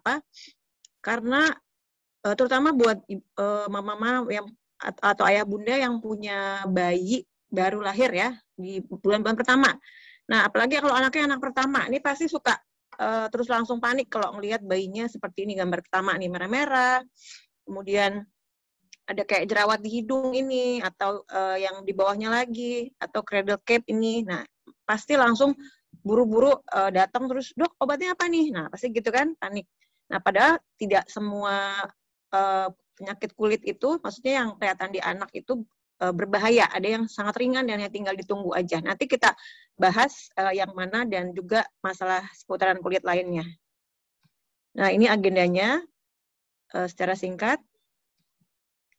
Kenapa? Karena uh, terutama buat uh, mama-mama yang atau ayah bunda yang punya bayi baru lahir ya di bulan-bulan pertama. Nah, apalagi kalau anaknya anak pertama, ini pasti suka uh, terus langsung panik kalau ngelihat bayinya seperti ini gambar pertama nih merah-merah, kemudian ada kayak jerawat di hidung ini atau uh, yang di bawahnya lagi atau cradle cap ini. Nah, pasti langsung buru-buru uh, datang terus, "Dok, obatnya apa nih?" Nah, pasti gitu kan, panik. Nah, padahal tidak semua uh, penyakit kulit itu maksudnya yang kelihatan di anak itu uh, berbahaya. Ada yang sangat ringan dan yang tinggal ditunggu aja. Nanti kita bahas uh, yang mana dan juga masalah seputaran kulit lainnya. Nah, ini agendanya uh, secara singkat.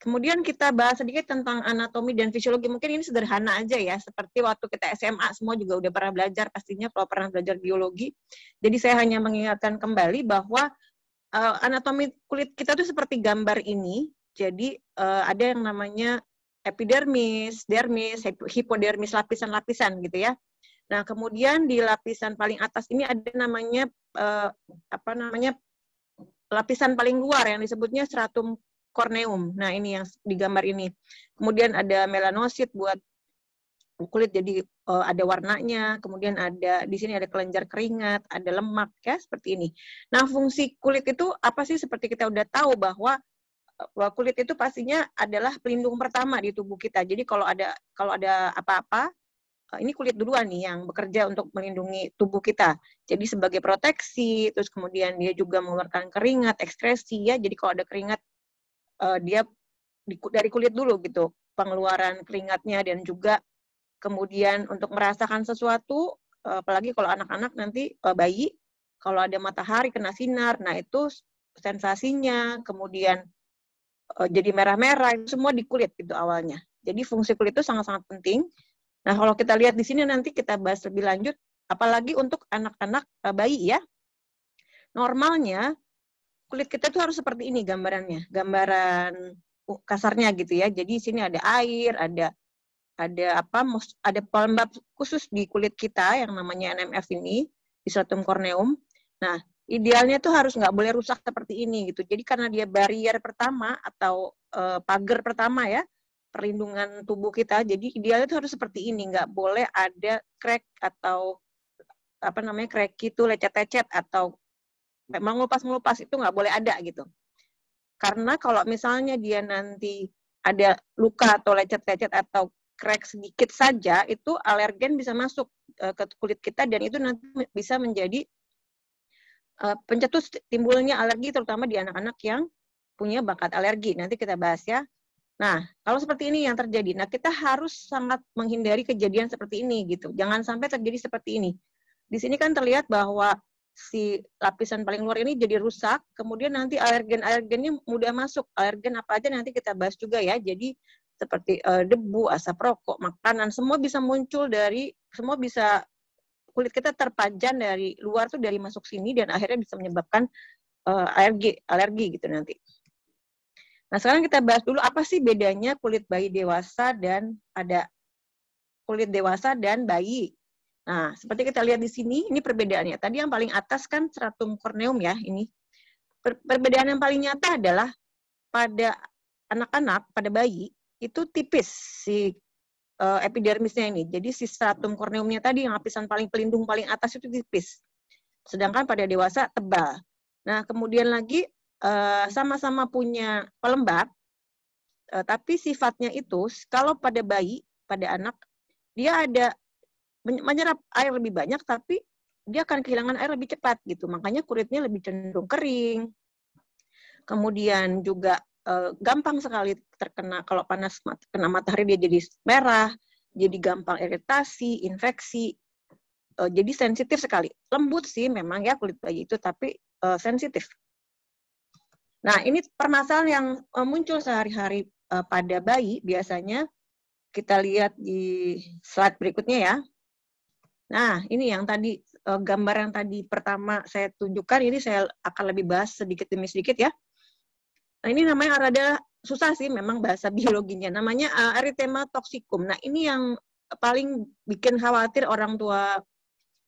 Kemudian kita bahas sedikit tentang anatomi dan fisiologi. Mungkin ini sederhana aja ya, seperti waktu kita SMA semua juga udah pernah belajar pastinya kalau pernah belajar biologi. Jadi saya hanya mengingatkan kembali bahwa uh, anatomi kulit kita tuh seperti gambar ini. Jadi uh, ada yang namanya epidermis, dermis, hipodermis, lapisan-lapisan gitu ya. Nah, kemudian di lapisan paling atas ini ada namanya uh, apa namanya lapisan paling luar yang disebutnya stratum corneum. Nah, ini yang digambar ini. Kemudian ada melanosit buat kulit jadi uh, ada warnanya, kemudian ada di sini ada kelenjar keringat, ada lemak ya seperti ini. Nah, fungsi kulit itu apa sih seperti kita udah tahu bahwa bahwa kulit itu pastinya adalah pelindung pertama di tubuh kita. Jadi kalau ada kalau ada apa-apa eh, ini kulit duluan nih yang bekerja untuk melindungi tubuh kita. Jadi sebagai proteksi, terus kemudian dia juga mengeluarkan keringat, ekskresi ya. Jadi kalau ada keringat dia di, dari kulit dulu gitu pengeluaran keringatnya dan juga kemudian untuk merasakan sesuatu uh, apalagi kalau anak-anak nanti uh, bayi kalau ada matahari kena sinar nah itu sensasinya kemudian uh, jadi merah-merah itu semua di kulit itu awalnya. Jadi fungsi kulit itu sangat-sangat penting. Nah kalau kita lihat di sini nanti kita bahas lebih lanjut apalagi untuk anak-anak bayi ya. Normalnya kulit kita tuh harus seperti ini gambarannya, gambaran uh, kasarnya gitu ya. Jadi sini ada air, ada ada apa ada pelembab khusus di kulit kita yang namanya NMF ini di stratum corneum. Nah, idealnya tuh harus nggak boleh rusak seperti ini gitu. Jadi karena dia barrier pertama atau uh, pagar pertama ya perlindungan tubuh kita. Jadi idealnya tuh harus seperti ini, nggak boleh ada crack atau apa namanya crack itu lecet-lecet atau mengelupas-ngelupas itu nggak boleh ada gitu. Karena kalau misalnya dia nanti ada luka atau lecet-lecet atau crack sedikit saja, itu alergen bisa masuk uh, ke kulit kita dan itu nanti bisa menjadi uh, pencetus timbulnya alergi terutama di anak-anak yang punya bakat alergi. Nanti kita bahas ya. Nah, kalau seperti ini yang terjadi, nah kita harus sangat menghindari kejadian seperti ini gitu. Jangan sampai terjadi seperti ini. Di sini kan terlihat bahwa si lapisan paling luar ini jadi rusak, kemudian nanti alergen-alergennya mudah masuk. Alergen apa aja nanti kita bahas juga ya. Jadi seperti uh, debu, asap rokok, makanan, semua bisa muncul dari, semua bisa kulit kita terpajan dari luar tuh dari masuk sini dan akhirnya bisa menyebabkan uh, alergi, alergi gitu nanti. Nah sekarang kita bahas dulu apa sih bedanya kulit bayi dewasa dan ada kulit dewasa dan bayi. Nah, seperti kita lihat di sini, ini perbedaannya. Tadi yang paling atas kan stratum corneum ya, ini. Per perbedaan yang paling nyata adalah pada anak-anak, pada bayi, itu tipis si uh, epidermisnya ini. Jadi si stratum corneumnya tadi yang lapisan paling pelindung paling atas itu tipis. Sedangkan pada dewasa tebal. Nah, kemudian lagi eh, sama-sama uh, punya pelembab, uh, tapi sifatnya itu kalau pada bayi, pada anak, dia ada menyerap air lebih banyak tapi dia akan kehilangan air lebih cepat gitu. Makanya kulitnya lebih cenderung kering. Kemudian juga e, gampang sekali terkena kalau panas kena matahari dia jadi merah, jadi gampang iritasi, infeksi. E, jadi sensitif sekali. Lembut sih memang ya kulit bayi itu tapi e, sensitif. Nah, ini permasalahan yang e, muncul sehari-hari e, pada bayi biasanya kita lihat di slide berikutnya ya. Nah, ini yang tadi uh, gambar yang tadi pertama saya tunjukkan ini saya akan lebih bahas sedikit demi sedikit ya. Nah, ini namanya rada susah sih memang bahasa biologinya. Namanya uh, erythema toxicum. Nah, ini yang paling bikin khawatir orang tua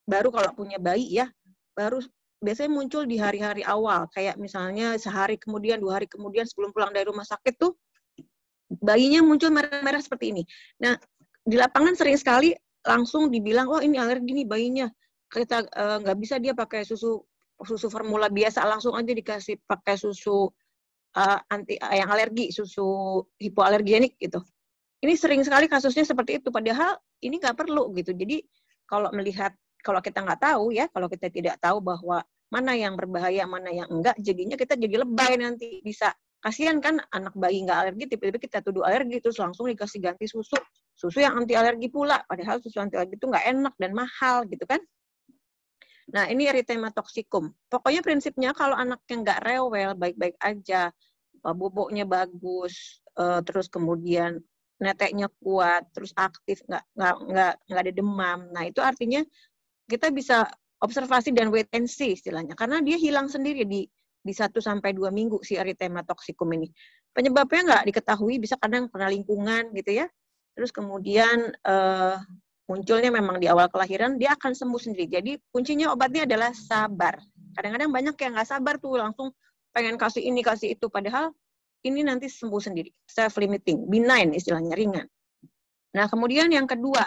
baru kalau punya bayi ya, baru biasanya muncul di hari-hari awal, kayak misalnya sehari kemudian, dua hari kemudian sebelum pulang dari rumah sakit tuh bayinya muncul merah-merah seperti ini. Nah, di lapangan sering sekali langsung dibilang, oh ini alergi nih bayinya. Kita eh, nggak uh, bisa dia pakai susu susu formula biasa, langsung aja dikasih pakai susu uh, anti uh, yang alergi, susu hipoalergenik gitu. Ini sering sekali kasusnya seperti itu, padahal ini nggak perlu gitu. Jadi kalau melihat kalau kita nggak tahu ya, kalau kita tidak tahu bahwa mana yang berbahaya, mana yang enggak, jadinya kita jadi lebay nanti bisa. Kasihan kan anak bayi nggak alergi, tiba-tiba kita tuduh alergi, terus langsung dikasih ganti susu. Susu yang anti alergi pula, padahal susu anti alergi itu nggak enak dan mahal gitu kan. Nah, ini erythema toxicum. Pokoknya prinsipnya kalau anaknya nggak rewel, baik-baik aja, boboknya bagus, eh, terus kemudian neteknya kuat, terus aktif, nggak nggak nggak nggak ada demam. Nah, itu artinya kita bisa observasi dan wait and see istilahnya karena dia hilang sendiri di di satu sampai dua minggu si erythema toxicum ini. Penyebabnya nggak diketahui, bisa kadang karena lingkungan gitu ya. Terus kemudian uh, munculnya memang di awal kelahiran, dia akan sembuh sendiri. Jadi kuncinya obatnya adalah sabar. Kadang-kadang banyak yang nggak sabar tuh langsung pengen kasih ini kasih itu, padahal ini nanti sembuh sendiri. Self limiting, benign istilahnya ringan. Nah kemudian yang kedua,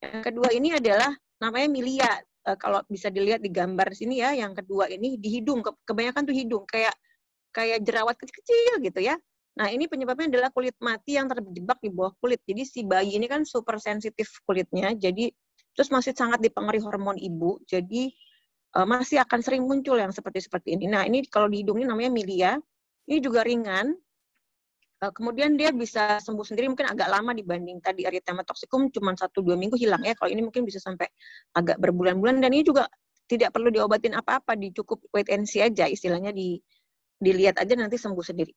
yang kedua ini adalah namanya milia. Uh, kalau bisa dilihat di gambar sini ya, yang kedua ini di hidung. kebanyakan tuh hidung kayak kayak jerawat kecil-kecil gitu ya. Nah, ini penyebabnya adalah kulit mati yang terjebak di bawah kulit. Jadi si bayi ini kan super sensitif kulitnya. Jadi terus masih sangat dipengaruhi hormon ibu. Jadi uh, masih akan sering muncul yang seperti seperti ini. Nah, ini kalau di hidung ini namanya milia. Ini juga ringan. Eh, kemudian dia bisa sembuh sendiri mungkin agak lama dibanding tadi erythema toxicum cuma satu dua minggu hilang ya. Kalau ini mungkin bisa sampai agak berbulan-bulan dan ini juga tidak perlu diobatin apa-apa, dicukup wait and see aja istilahnya di dilihat aja nanti sembuh sendiri.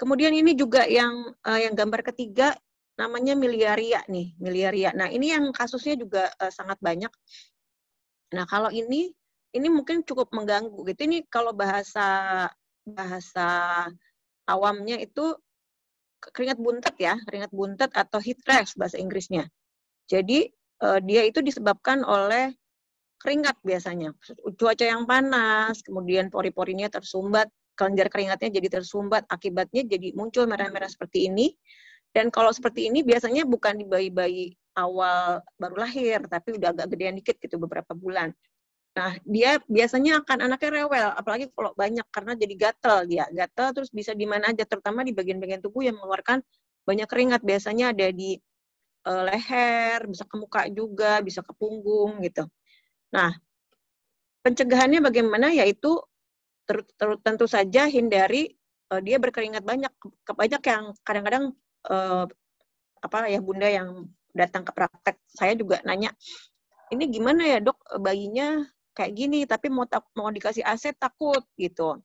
Kemudian ini juga yang uh, yang gambar ketiga namanya miliaria nih, miliaria. Nah, ini yang kasusnya juga uh, sangat banyak. Nah, kalau ini ini mungkin cukup mengganggu gitu. Ini kalau bahasa bahasa awamnya itu keringat buntet ya, keringat buntet atau heat rash bahasa Inggrisnya. Jadi uh, dia itu disebabkan oleh keringat biasanya. Cuaca yang panas, kemudian pori-porinya tersumbat, kelenjar keringatnya jadi tersumbat, akibatnya jadi muncul merah-merah seperti ini. Dan kalau seperti ini biasanya bukan di bayi-bayi awal baru lahir, tapi udah agak gedean dikit gitu beberapa bulan. Nah, dia biasanya akan anaknya rewel, apalagi kalau banyak karena jadi gatel dia. Gatel terus bisa di mana aja, terutama di bagian-bagian tubuh yang mengeluarkan banyak keringat. Biasanya ada di uh, leher, bisa ke muka juga, bisa ke punggung gitu. Nah, pencegahannya bagaimana? Yaitu ter, ter, tentu saja hindari uh, dia berkeringat banyak. Banyak yang kadang-kadang uh, apa ya bunda yang datang ke praktek saya juga nanya ini gimana ya dok bayinya kayak gini tapi mau mau dikasih AC takut gitu.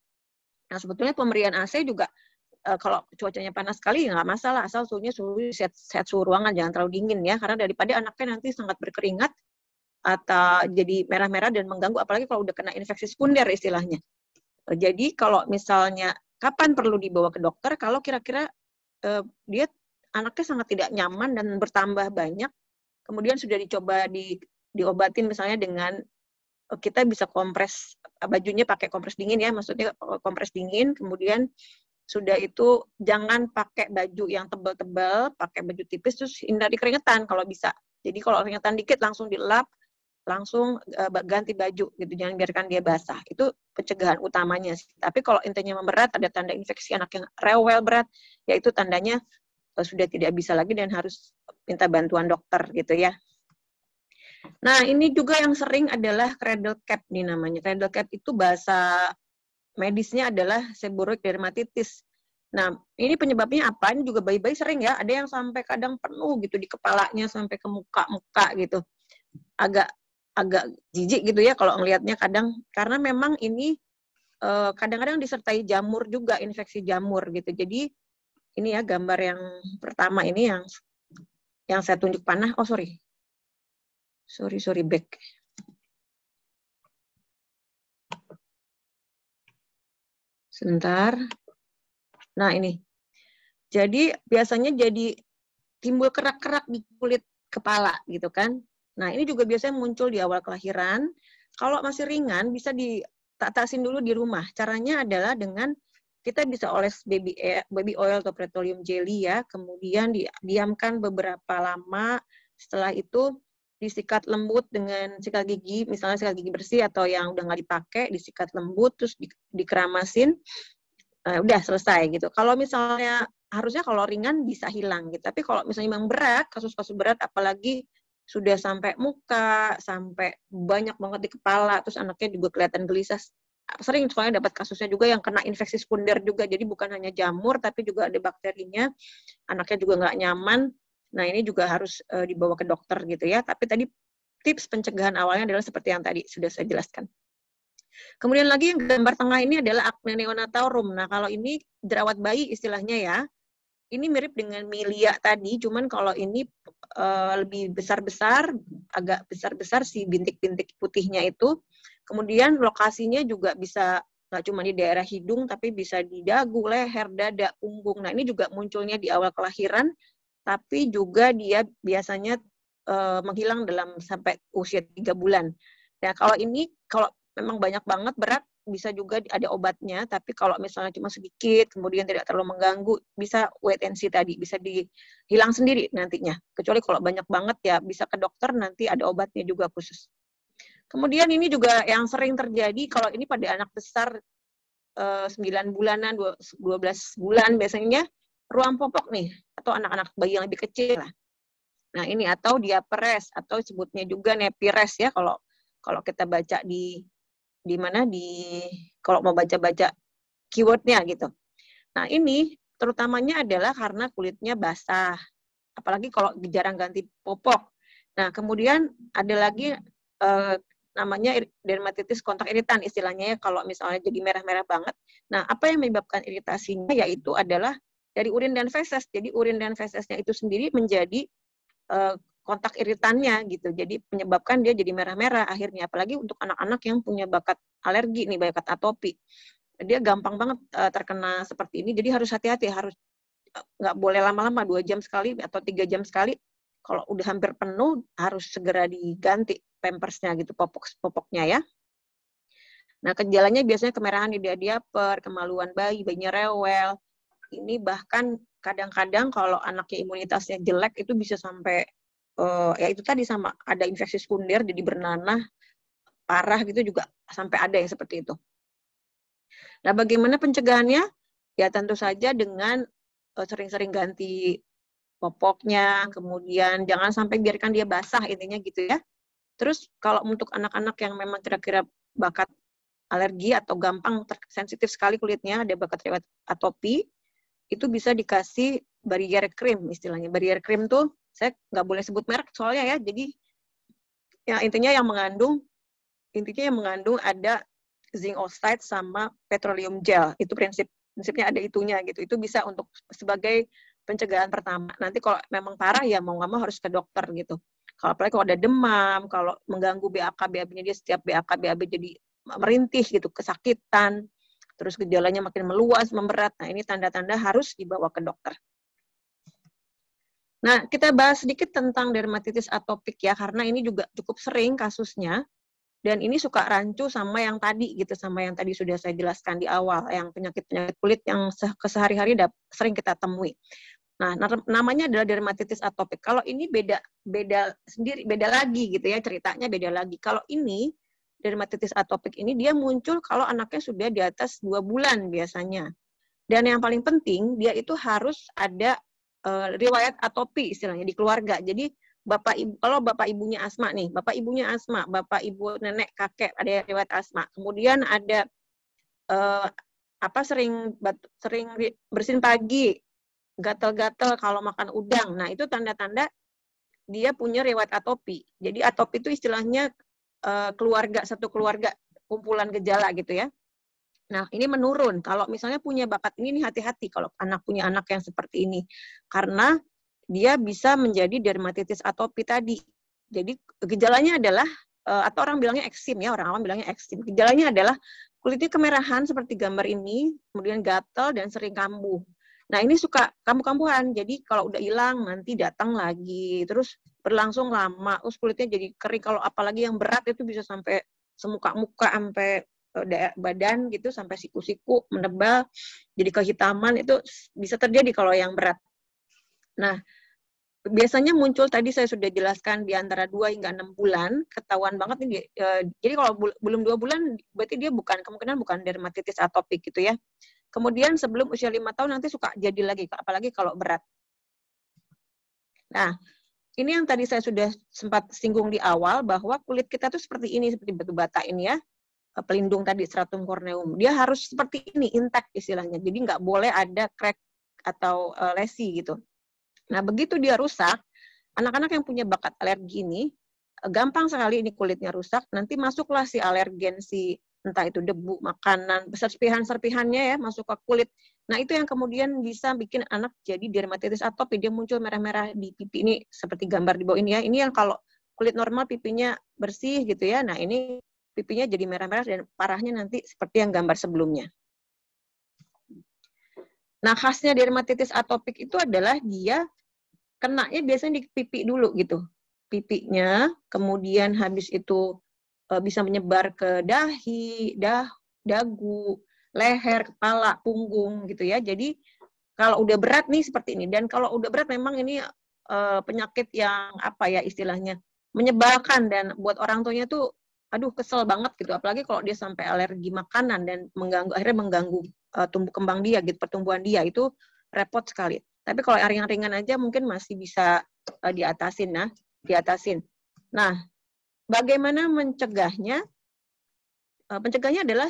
Nah sebetulnya pemberian AC juga uh, kalau cuacanya panas sekali nggak masalah asal suhunya suhu set, set suhu ruangan jangan terlalu dingin ya karena daripada anaknya nanti sangat berkeringat atau jadi merah-merah dan mengganggu apalagi kalau udah kena infeksi sekunder istilahnya. Jadi kalau misalnya kapan perlu dibawa ke dokter kalau kira-kira uh, dia anaknya sangat tidak nyaman dan bertambah banyak kemudian sudah dicoba di diobatin misalnya dengan Eh, kita bisa kompres eh, bajunya pakai kompres dingin ya, maksudnya eh, kompres dingin, kemudian sudah itu jangan pakai baju yang tebal-tebal, pakai baju tipis terus hindari keringetan kalau bisa. Jadi kalau keringetan dikit langsung dilap, langsung uh, ganti baju gitu, jangan biarkan dia basah. Itu pencegahan utamanya sih. Tapi kalau intinya memberat, ada tanda infeksi anak yang rewel berat, yaitu tandanya uh, sudah tidak bisa lagi dan harus minta bantuan dokter gitu ya. Nah, ini juga yang sering adalah cradle cap nih namanya. Cradle cap itu bahasa medisnya adalah seborrheic dermatitis. Nah, ini penyebabnya apa? Ini juga bayi-bayi sering ya, ada yang sampai kadang penuh gitu di kepalanya sampai ke muka-muka gitu. Agak agak jijik gitu ya kalau ngelihatnya kadang karena memang ini eh, kadang-kadang disertai jamur juga infeksi jamur gitu. Jadi ini ya gambar yang pertama ini yang yang saya tunjuk panah. Oh sorry, Sorry, sorry, back. Sebentar. Nah, ini. Jadi biasanya jadi timbul kerak-kerak di kulit kepala gitu kan. Nah, ini juga biasanya muncul di awal kelahiran. Kalau masih ringan bisa di atasin dulu di rumah. Caranya adalah dengan kita bisa oles baby baby oil atau petroleum jelly ya, kemudian diamkan beberapa lama. Setelah itu disikat lembut dengan sikat gigi, misalnya sikat gigi bersih atau yang udah nggak dipakai, disikat lembut terus di, dikeramasin, uh, udah selesai gitu. Kalau misalnya harusnya kalau ringan bisa hilang gitu, tapi kalau misalnya memang berat, kasus-kasus berat, apalagi sudah sampai muka, sampai banyak banget di kepala, terus anaknya juga kelihatan gelisah, sering soalnya dapat kasusnya juga yang kena infeksi sekunder juga. Jadi bukan hanya jamur tapi juga ada bakterinya. Anaknya juga nggak nyaman. Nah ini juga harus uh, dibawa ke dokter gitu ya. Tapi tadi tips pencegahan awalnya adalah seperti yang tadi sudah saya jelaskan. Kemudian lagi yang gambar tengah ini adalah acne neonatorum nah kalau ini jerawat bayi istilahnya ya ini mirip dengan milia tadi, cuman kalau ini uh, lebih besar-besar, agak besar-besar si bintik-bintik putihnya itu. Kemudian lokasinya juga bisa nggak cuma di daerah hidung, tapi bisa di dagu, leher, dada, punggung. Nah ini juga munculnya di awal kelahiran, tapi juga dia biasanya uh, menghilang dalam sampai usia tiga bulan. Nah kalau ini kalau memang banyak banget berat bisa juga ada obatnya, tapi kalau misalnya cuma sedikit, kemudian tidak terlalu mengganggu, bisa wait and see tadi, bisa dihilang sendiri nantinya. Kecuali kalau banyak banget ya bisa ke dokter, nanti ada obatnya juga khusus. Kemudian ini juga yang sering terjadi, kalau ini pada anak besar eh, 9 bulanan, 12 bulan biasanya, ruang popok nih, atau anak-anak bayi yang lebih kecil lah. Nah ini, atau diapres, atau sebutnya juga nepires ya, kalau kalau kita baca di di mana di kalau mau baca-baca keywordnya gitu. Nah ini terutamanya adalah karena kulitnya basah, apalagi kalau jarang ganti popok. Nah kemudian ada lagi eh, namanya dermatitis kontak iritan istilahnya ya kalau misalnya jadi merah-merah banget. Nah apa yang menyebabkan iritasinya yaitu adalah dari urin dan feses. Jadi urin dan fesesnya itu sendiri menjadi eh, kontak iritannya gitu. Jadi menyebabkan dia jadi merah-merah akhirnya. Apalagi untuk anak-anak yang punya bakat alergi nih, bakat atopi. Dia gampang banget uh, terkena seperti ini. Jadi harus hati-hati, harus eh, nggak boleh lama-lama dua jam sekali atau tiga jam sekali. Kalau udah hampir penuh harus segera diganti pampersnya gitu, popok popoknya ya. Nah gejalanya biasanya kemerahan di diaper, kemaluan bayi, bayinya rewel. Ini bahkan kadang-kadang kalau anaknya imunitasnya jelek itu bisa sampai uh, ya itu tadi sama ada infeksi sekunder jadi bernanah parah gitu juga sampai ada yang seperti itu. Nah, bagaimana pencegahannya? Ya tentu saja dengan uh, sering-sering ganti popoknya, kemudian jangan sampai biarkan dia basah intinya gitu ya. Terus kalau untuk anak-anak yang memang kira-kira bakat alergi atau gampang sensitif sekali kulitnya, ada bakat riwayat atopi, itu bisa dikasih barrier cream istilahnya. Barrier cream tuh saya nggak boleh sebut merek soalnya ya jadi ya intinya yang mengandung intinya yang mengandung ada zinc oxide sama petroleum gel. Itu prinsip prinsipnya ada itunya gitu. Itu bisa untuk sebagai pencegahan pertama. Nanti kalau memang parah ya mau nggak mau harus ke dokter gitu. Kalau apalagi kalau ada demam kalau mengganggu BAK BAB-nya dia setiap BAK BAB jadi merintih gitu kesakitan terus gejalanya makin meluas memberat. Nah ini tanda-tanda harus dibawa ke dokter Nah, kita bahas sedikit tentang dermatitis atopik ya, karena ini juga cukup sering kasusnya. Dan ini suka rancu sama yang tadi gitu, sama yang tadi sudah saya jelaskan di awal, yang penyakit-penyakit kulit yang kesehari-hari sering kita temui. Nah, namanya adalah dermatitis atopik. Kalau ini beda beda sendiri, beda lagi gitu ya ceritanya beda lagi. Kalau ini dermatitis atopik ini dia muncul kalau anaknya sudah di atas dua bulan biasanya. Dan yang paling penting dia itu harus ada uh, riwayat atopi istilahnya di keluarga. Jadi bapak ibu kalau bapak ibunya asma nih, bapak ibunya asma, bapak ibu nenek kakek ada riwayat asma. Kemudian ada uh, apa sering sering bersin pagi, gatal-gatal kalau makan udang. Nah, itu tanda-tanda dia punya riwayat atopi. Jadi atopi itu istilahnya uh, keluarga satu keluarga kumpulan gejala gitu ya. Nah, ini menurun. Kalau misalnya punya bakat ini, hati-hati kalau anak punya anak yang seperti ini. Karena dia bisa menjadi dermatitis atopi tadi. Jadi gejalanya adalah, eh, atau orang bilangnya eksim ya, orang awam bilangnya eksim. Gejalanya adalah kulitnya kemerahan seperti gambar ini, kemudian gatal dan sering kambuh. Nah, ini suka kambuh-kambuhan. Jadi kalau udah hilang, nanti datang lagi. Terus berlangsung lama, terus kulitnya jadi kering. Kalau apalagi yang berat itu bisa sampai semuka-muka, sampai badan gitu sampai siku-siku menebal jadi kehitaman itu bisa terjadi kalau yang berat. Nah, biasanya muncul tadi saya sudah jelaskan di antara 2 hingga 6 bulan, ketahuan banget nih. E, jadi kalau bul belum 2 bulan berarti dia bukan kemungkinan bukan dermatitis atopik gitu ya. Kemudian sebelum usia 5 tahun nanti suka jadi lagi apalagi kalau berat. Nah, ini yang tadi saya sudah sempat singgung di awal bahwa kulit kita tuh seperti ini seperti batu bata ini ya eh, pelindung tadi stratum corneum dia harus seperti ini intact istilahnya jadi nggak boleh ada crack atau uh, lesi gitu nah begitu dia rusak anak-anak yang punya bakat alergi ini eh, gampang sekali ini kulitnya rusak nanti masuklah si alergen si entah itu debu makanan serpihan-serpihannya ya masuk ke kulit Nah, itu yang kemudian bisa bikin anak jadi dermatitis atopi. Dia muncul merah-merah di pipi ini seperti gambar di bawah ini ya. Ini yang kalau kulit normal pipinya bersih gitu ya. Nah, ini pipinya jadi merah-merah dan parahnya nanti seperti yang gambar sebelumnya. Nah, khasnya dermatitis atopik itu adalah dia kenanya biasanya di pipi dulu gitu. Pipinya, kemudian habis itu eh, bisa menyebar ke dahi, dah, dagu, leher, kepala, punggung gitu ya. Jadi kalau udah berat nih seperti ini dan kalau udah berat memang ini uh, penyakit yang apa ya istilahnya menyebalkan dan buat orang tuanya tuh aduh kesel banget gitu apalagi kalau dia sampai alergi makanan dan mengganggu akhirnya mengganggu uh, tumbuh kembang dia gitu pertumbuhan dia itu repot sekali. Tapi kalau yang ringan-ringan aja mungkin masih bisa uh, diatasin nah, diatasin. Nah, bagaimana mencegahnya? Eh, pencegahnya adalah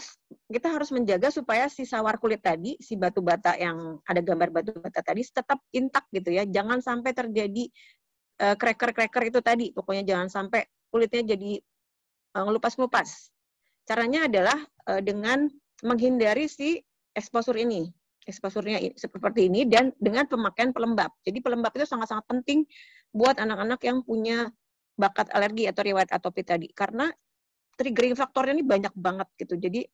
kita harus menjaga supaya si sawar kulit tadi, si batu bata yang ada gambar batu bata tadi tetap intak gitu ya. Jangan sampai terjadi uh, cracker-cracker itu tadi. Pokoknya jangan sampai kulitnya jadi uh, ngelupas-ngelupas. Caranya adalah uh, dengan menghindari si eksposur ini. Eksposurnya seperti ini dan dengan pemakaian pelembab. Jadi pelembab itu sangat-sangat penting buat anak-anak yang punya bakat alergi atau riwayat atopi tadi. Karena triggering faktornya ini banyak banget gitu. Jadi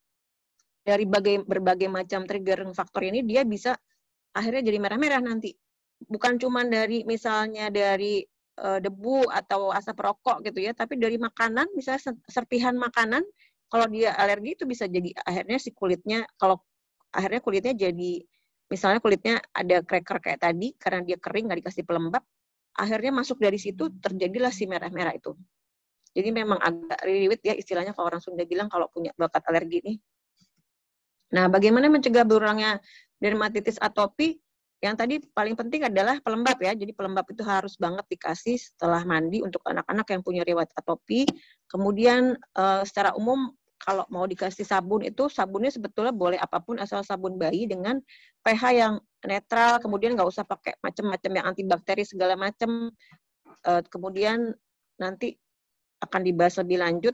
dari bagai, berbagai macam triggering faktor ini dia bisa akhirnya jadi merah-merah nanti. Bukan cuma dari misalnya dari uh, debu atau asap rokok gitu ya, tapi dari makanan, misalnya serpihan makanan, kalau dia alergi itu bisa jadi akhirnya si kulitnya kalau akhirnya kulitnya jadi misalnya kulitnya ada cracker kayak tadi karena dia kering nggak dikasih pelembab, akhirnya masuk dari situ terjadilah si merah-merah itu. Jadi memang agak riwit ya istilahnya kalau orang Sunda bilang kalau punya bakat alergi ini. Nah, bagaimana mencegah berulangnya dermatitis atopi? Yang tadi paling penting adalah pelembab ya. Jadi pelembab itu harus banget dikasih setelah mandi untuk anak-anak yang punya riwayat atopi. Kemudian uh, secara umum kalau mau dikasih sabun itu sabunnya sebetulnya boleh apa pun asal sabun bayi dengan pH yang netral. Kemudian nggak usah pakai macam-macam yang antibakteri segala macam. Uh, kemudian nanti akan dibahas lebih lanjut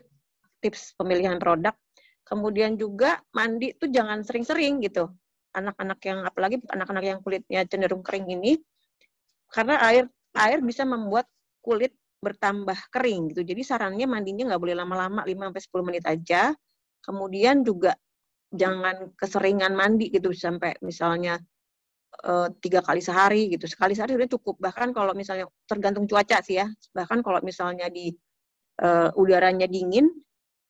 tips pemilihan produk. Kemudian juga mandi tuh jangan sering-sering gitu. Anak-anak yang apalagi anak-anak yang kulitnya cenderung kering ini karena air air bisa membuat kulit bertambah kering gitu. Jadi sarannya mandinya nggak boleh lama-lama 5 sampai 10 menit aja. Kemudian juga jangan keseringan mandi gitu sampai misalnya eh, tiga kali sehari gitu sekali sehari sudah cukup bahkan kalau misalnya tergantung cuaca sih ya bahkan kalau misalnya di uh, udaranya dingin,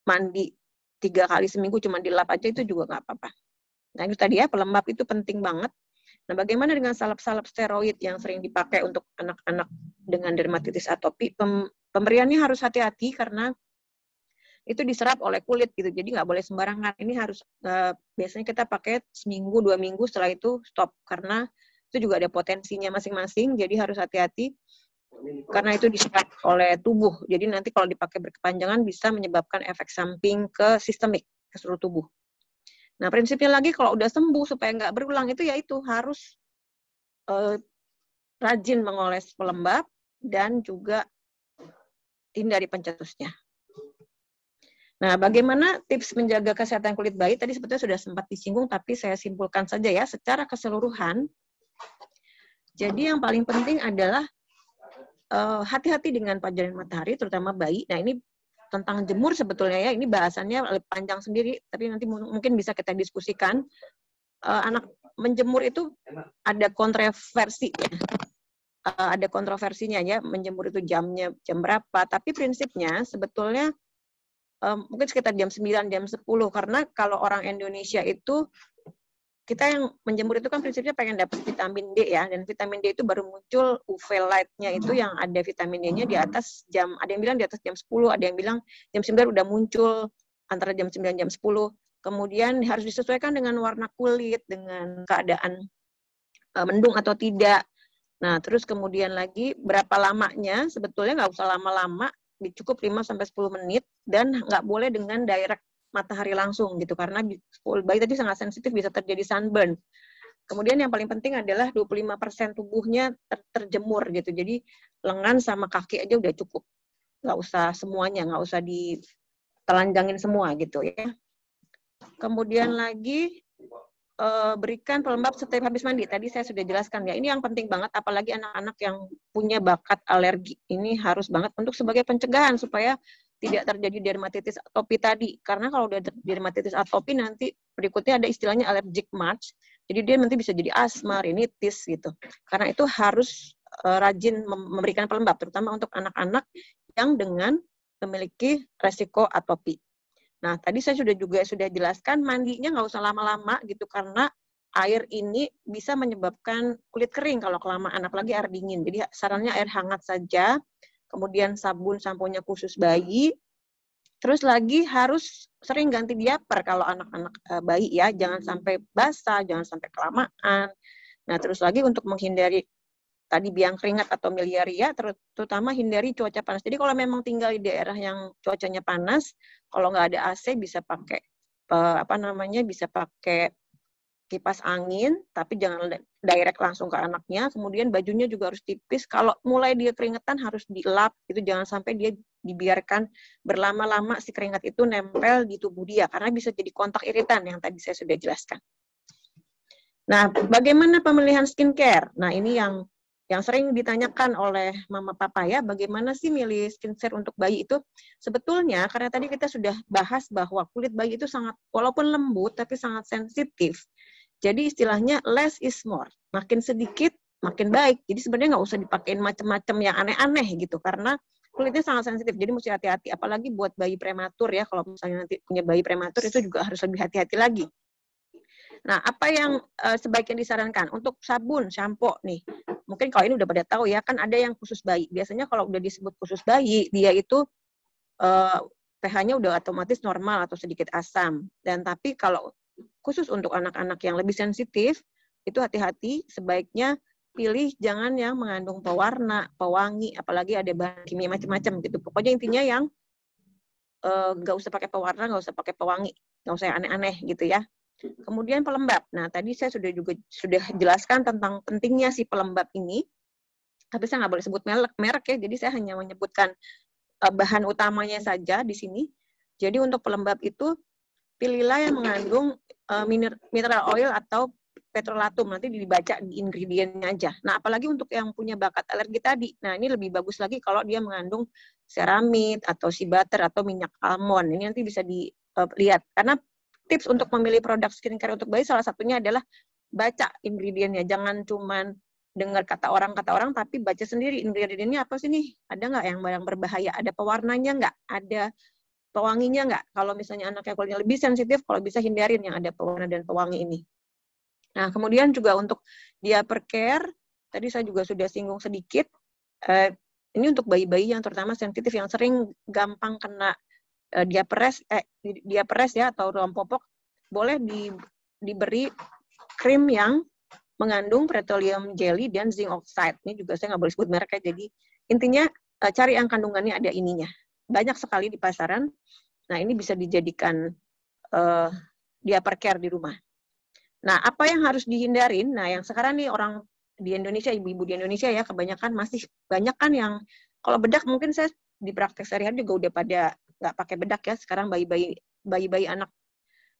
mandi tiga kali seminggu cuma dilap aja itu juga nggak apa-apa. Nah itu tadi ya pelembab itu penting banget. Nah bagaimana dengan salep-salep steroid yang sering dipakai untuk anak-anak dengan dermatitis atopi? Pem pemberiannya harus hati-hati karena itu diserap oleh kulit gitu. Jadi nggak boleh sembarangan. Ini harus uh, biasanya kita pakai seminggu dua minggu setelah itu stop karena itu juga ada potensinya masing-masing. Jadi harus hati-hati karena itu diserap oleh tubuh. Jadi nanti kalau dipakai berkepanjangan bisa menyebabkan efek samping ke sistemik ke seluruh tubuh. Nah prinsipnya lagi kalau udah sembuh supaya nggak berulang itu yaitu harus uh, rajin mengoles pelembab dan juga hindari pencetusnya. Nah, bagaimana tips menjaga kesehatan kulit bayi? Tadi sebetulnya sudah sempat disinggung, tapi saya simpulkan saja ya, secara keseluruhan. Jadi yang paling penting adalah Eh, hati-hati uh, dengan pajaran matahari, terutama bayi. Nah ini tentang jemur sebetulnya ya, ini bahasannya panjang sendiri, tapi nanti mungkin bisa kita diskusikan. Uh, anak menjemur itu ada kontroversi. Uh, ada kontroversinya ya, menjemur itu jamnya jam berapa, tapi prinsipnya sebetulnya um, mungkin sekitar jam 9, jam 10 karena kalau orang Indonesia itu kita yang menjemur itu kan prinsipnya pengen dapat vitamin D ya dan vitamin D itu baru muncul UV light-nya itu yang ada vitamin D-nya di atas jam ada yang bilang di atas jam 10, ada yang bilang jam 9 udah muncul antara jam 9 jam 10. Kemudian harus disesuaikan dengan warna kulit, dengan keadaan uh, mendung atau tidak. Nah, terus kemudian lagi berapa lamanya sebetulnya nggak usah lama-lama, cukup 5 sampai 10 menit dan nggak boleh dengan direct matahari langsung gitu karena bayi tadi sangat sensitif bisa terjadi sunburn. Kemudian yang paling penting adalah 25% tubuhnya ter terjemur gitu. Jadi lengan sama kaki aja udah cukup. Nggak usah semuanya, nggak usah ditelanjangin semua gitu ya. Kemudian lagi uh, berikan pelembab setiap habis mandi. Tadi saya sudah jelaskan ya. Ini yang penting banget, apalagi anak-anak yang punya bakat alergi. Ini harus banget untuk sebagai pencegahan supaya tidak terjadi dermatitis atopi tadi. Karena kalau udah dermatitis atopi nanti berikutnya ada istilahnya allergic march. Jadi dia nanti bisa jadi asma, rinitis gitu. Karena itu harus uh, rajin memberikan pelembab, terutama untuk anak-anak yang dengan memiliki resiko atopi. Nah, tadi saya sudah juga sudah jelaskan mandinya nggak usah lama-lama gitu karena air ini bisa menyebabkan kulit kering kalau kelamaan, apalagi air dingin. Jadi sarannya air hangat saja kemudian sabun samponya khusus bayi. Terus lagi harus sering ganti diaper kalau anak-anak eh, bayi ya, jangan sampai basah, jangan sampai kelamaan. Nah, terus lagi untuk menghindari tadi biang keringat atau miliaria, terutama hindari cuaca panas. Jadi kalau memang tinggal di daerah yang cuacanya panas, kalau nggak ada AC bisa pakai apa namanya bisa pakai kipas angin, tapi jangan direct langsung ke anaknya. Kemudian bajunya juga harus tipis. Kalau mulai dia keringetan harus dilap, itu jangan sampai dia dibiarkan berlama-lama si keringat itu nempel di tubuh dia, karena bisa jadi kontak iritan yang tadi saya sudah jelaskan. Nah, bagaimana pemilihan skincare? Nah, ini yang yang sering ditanyakan oleh mama papa ya, bagaimana sih milih skincare untuk bayi itu? Sebetulnya karena tadi kita sudah bahas bahwa kulit bayi itu sangat walaupun lembut tapi sangat sensitif. Jadi istilahnya less is more. Makin sedikit makin baik. Jadi sebenarnya nggak usah dipakein macam-macam yang aneh-aneh gitu karena kulitnya sangat sensitif. Jadi mesti hati-hati. Apalagi buat bayi prematur ya. Kalau misalnya nanti punya bayi prematur itu juga harus lebih hati-hati lagi. Nah, apa yang uh, sebaiknya disarankan untuk sabun, shampoo nih? Mungkin kalau ini udah pada tahu ya, kan ada yang khusus bayi. Biasanya kalau udah disebut khusus bayi, dia itu uh, pH-nya udah otomatis normal atau sedikit asam. Dan tapi kalau khusus untuk anak-anak yang lebih sensitif, itu hati-hati sebaiknya pilih jangan yang mengandung pewarna, pewangi, apalagi ada bahan kimia macam-macam gitu. Pokoknya intinya yang eh, nggak uh, usah pakai pewarna, nggak usah pakai pewangi, nggak usah aneh-aneh gitu ya. Kemudian pelembab. Nah tadi saya sudah juga sudah jelaskan tentang pentingnya si pelembab ini. Tapi saya nggak boleh sebut merek, merek ya. Jadi saya hanya menyebutkan uh, bahan utamanya saja di sini. Jadi untuk pelembab itu pilihlah yang mengandung uh, mineral oil atau petrolatum nanti dibaca di ingredientnya aja. Nah, apalagi untuk yang punya bakat alergi tadi. Nah, ini lebih bagus lagi kalau dia mengandung ceramid atau si butter atau minyak almond. Ini nanti bisa dilihat. Karena tips untuk memilih produk skincare untuk bayi salah satunya adalah baca ingredientnya. Jangan cuman dengar kata orang kata orang tapi baca sendiri ingredientnya apa sih nih? Ada nggak yang barang berbahaya? Ada pewarnanya nggak? Ada pewanginya nggak? Kalau misalnya anaknya kulitnya lebih sensitif, kalau bisa hindarin yang ada pewarna dan pewangi ini. Nah, kemudian juga untuk diaper care, tadi saya juga sudah singgung sedikit, eh, ini untuk bayi-bayi yang terutama sensitif, yang sering gampang kena eh, diaperes, eh, diaperes ya, atau ruang popok, boleh di, diberi krim yang mengandung petroleum jelly dan zinc oxide. Ini juga saya nggak boleh sebut mereknya, jadi intinya eh, cari yang kandungannya ada ininya banyak sekali di pasaran. Nah, ini bisa dijadikan uh, dia care di rumah. Nah, apa yang harus dihindarin? Nah, yang sekarang nih orang di Indonesia, ibu-ibu di Indonesia ya, kebanyakan masih banyak kan yang kalau bedak mungkin saya di praktek sehari-hari juga udah pada nggak pakai bedak ya. Sekarang bayi-bayi bayi-bayi anak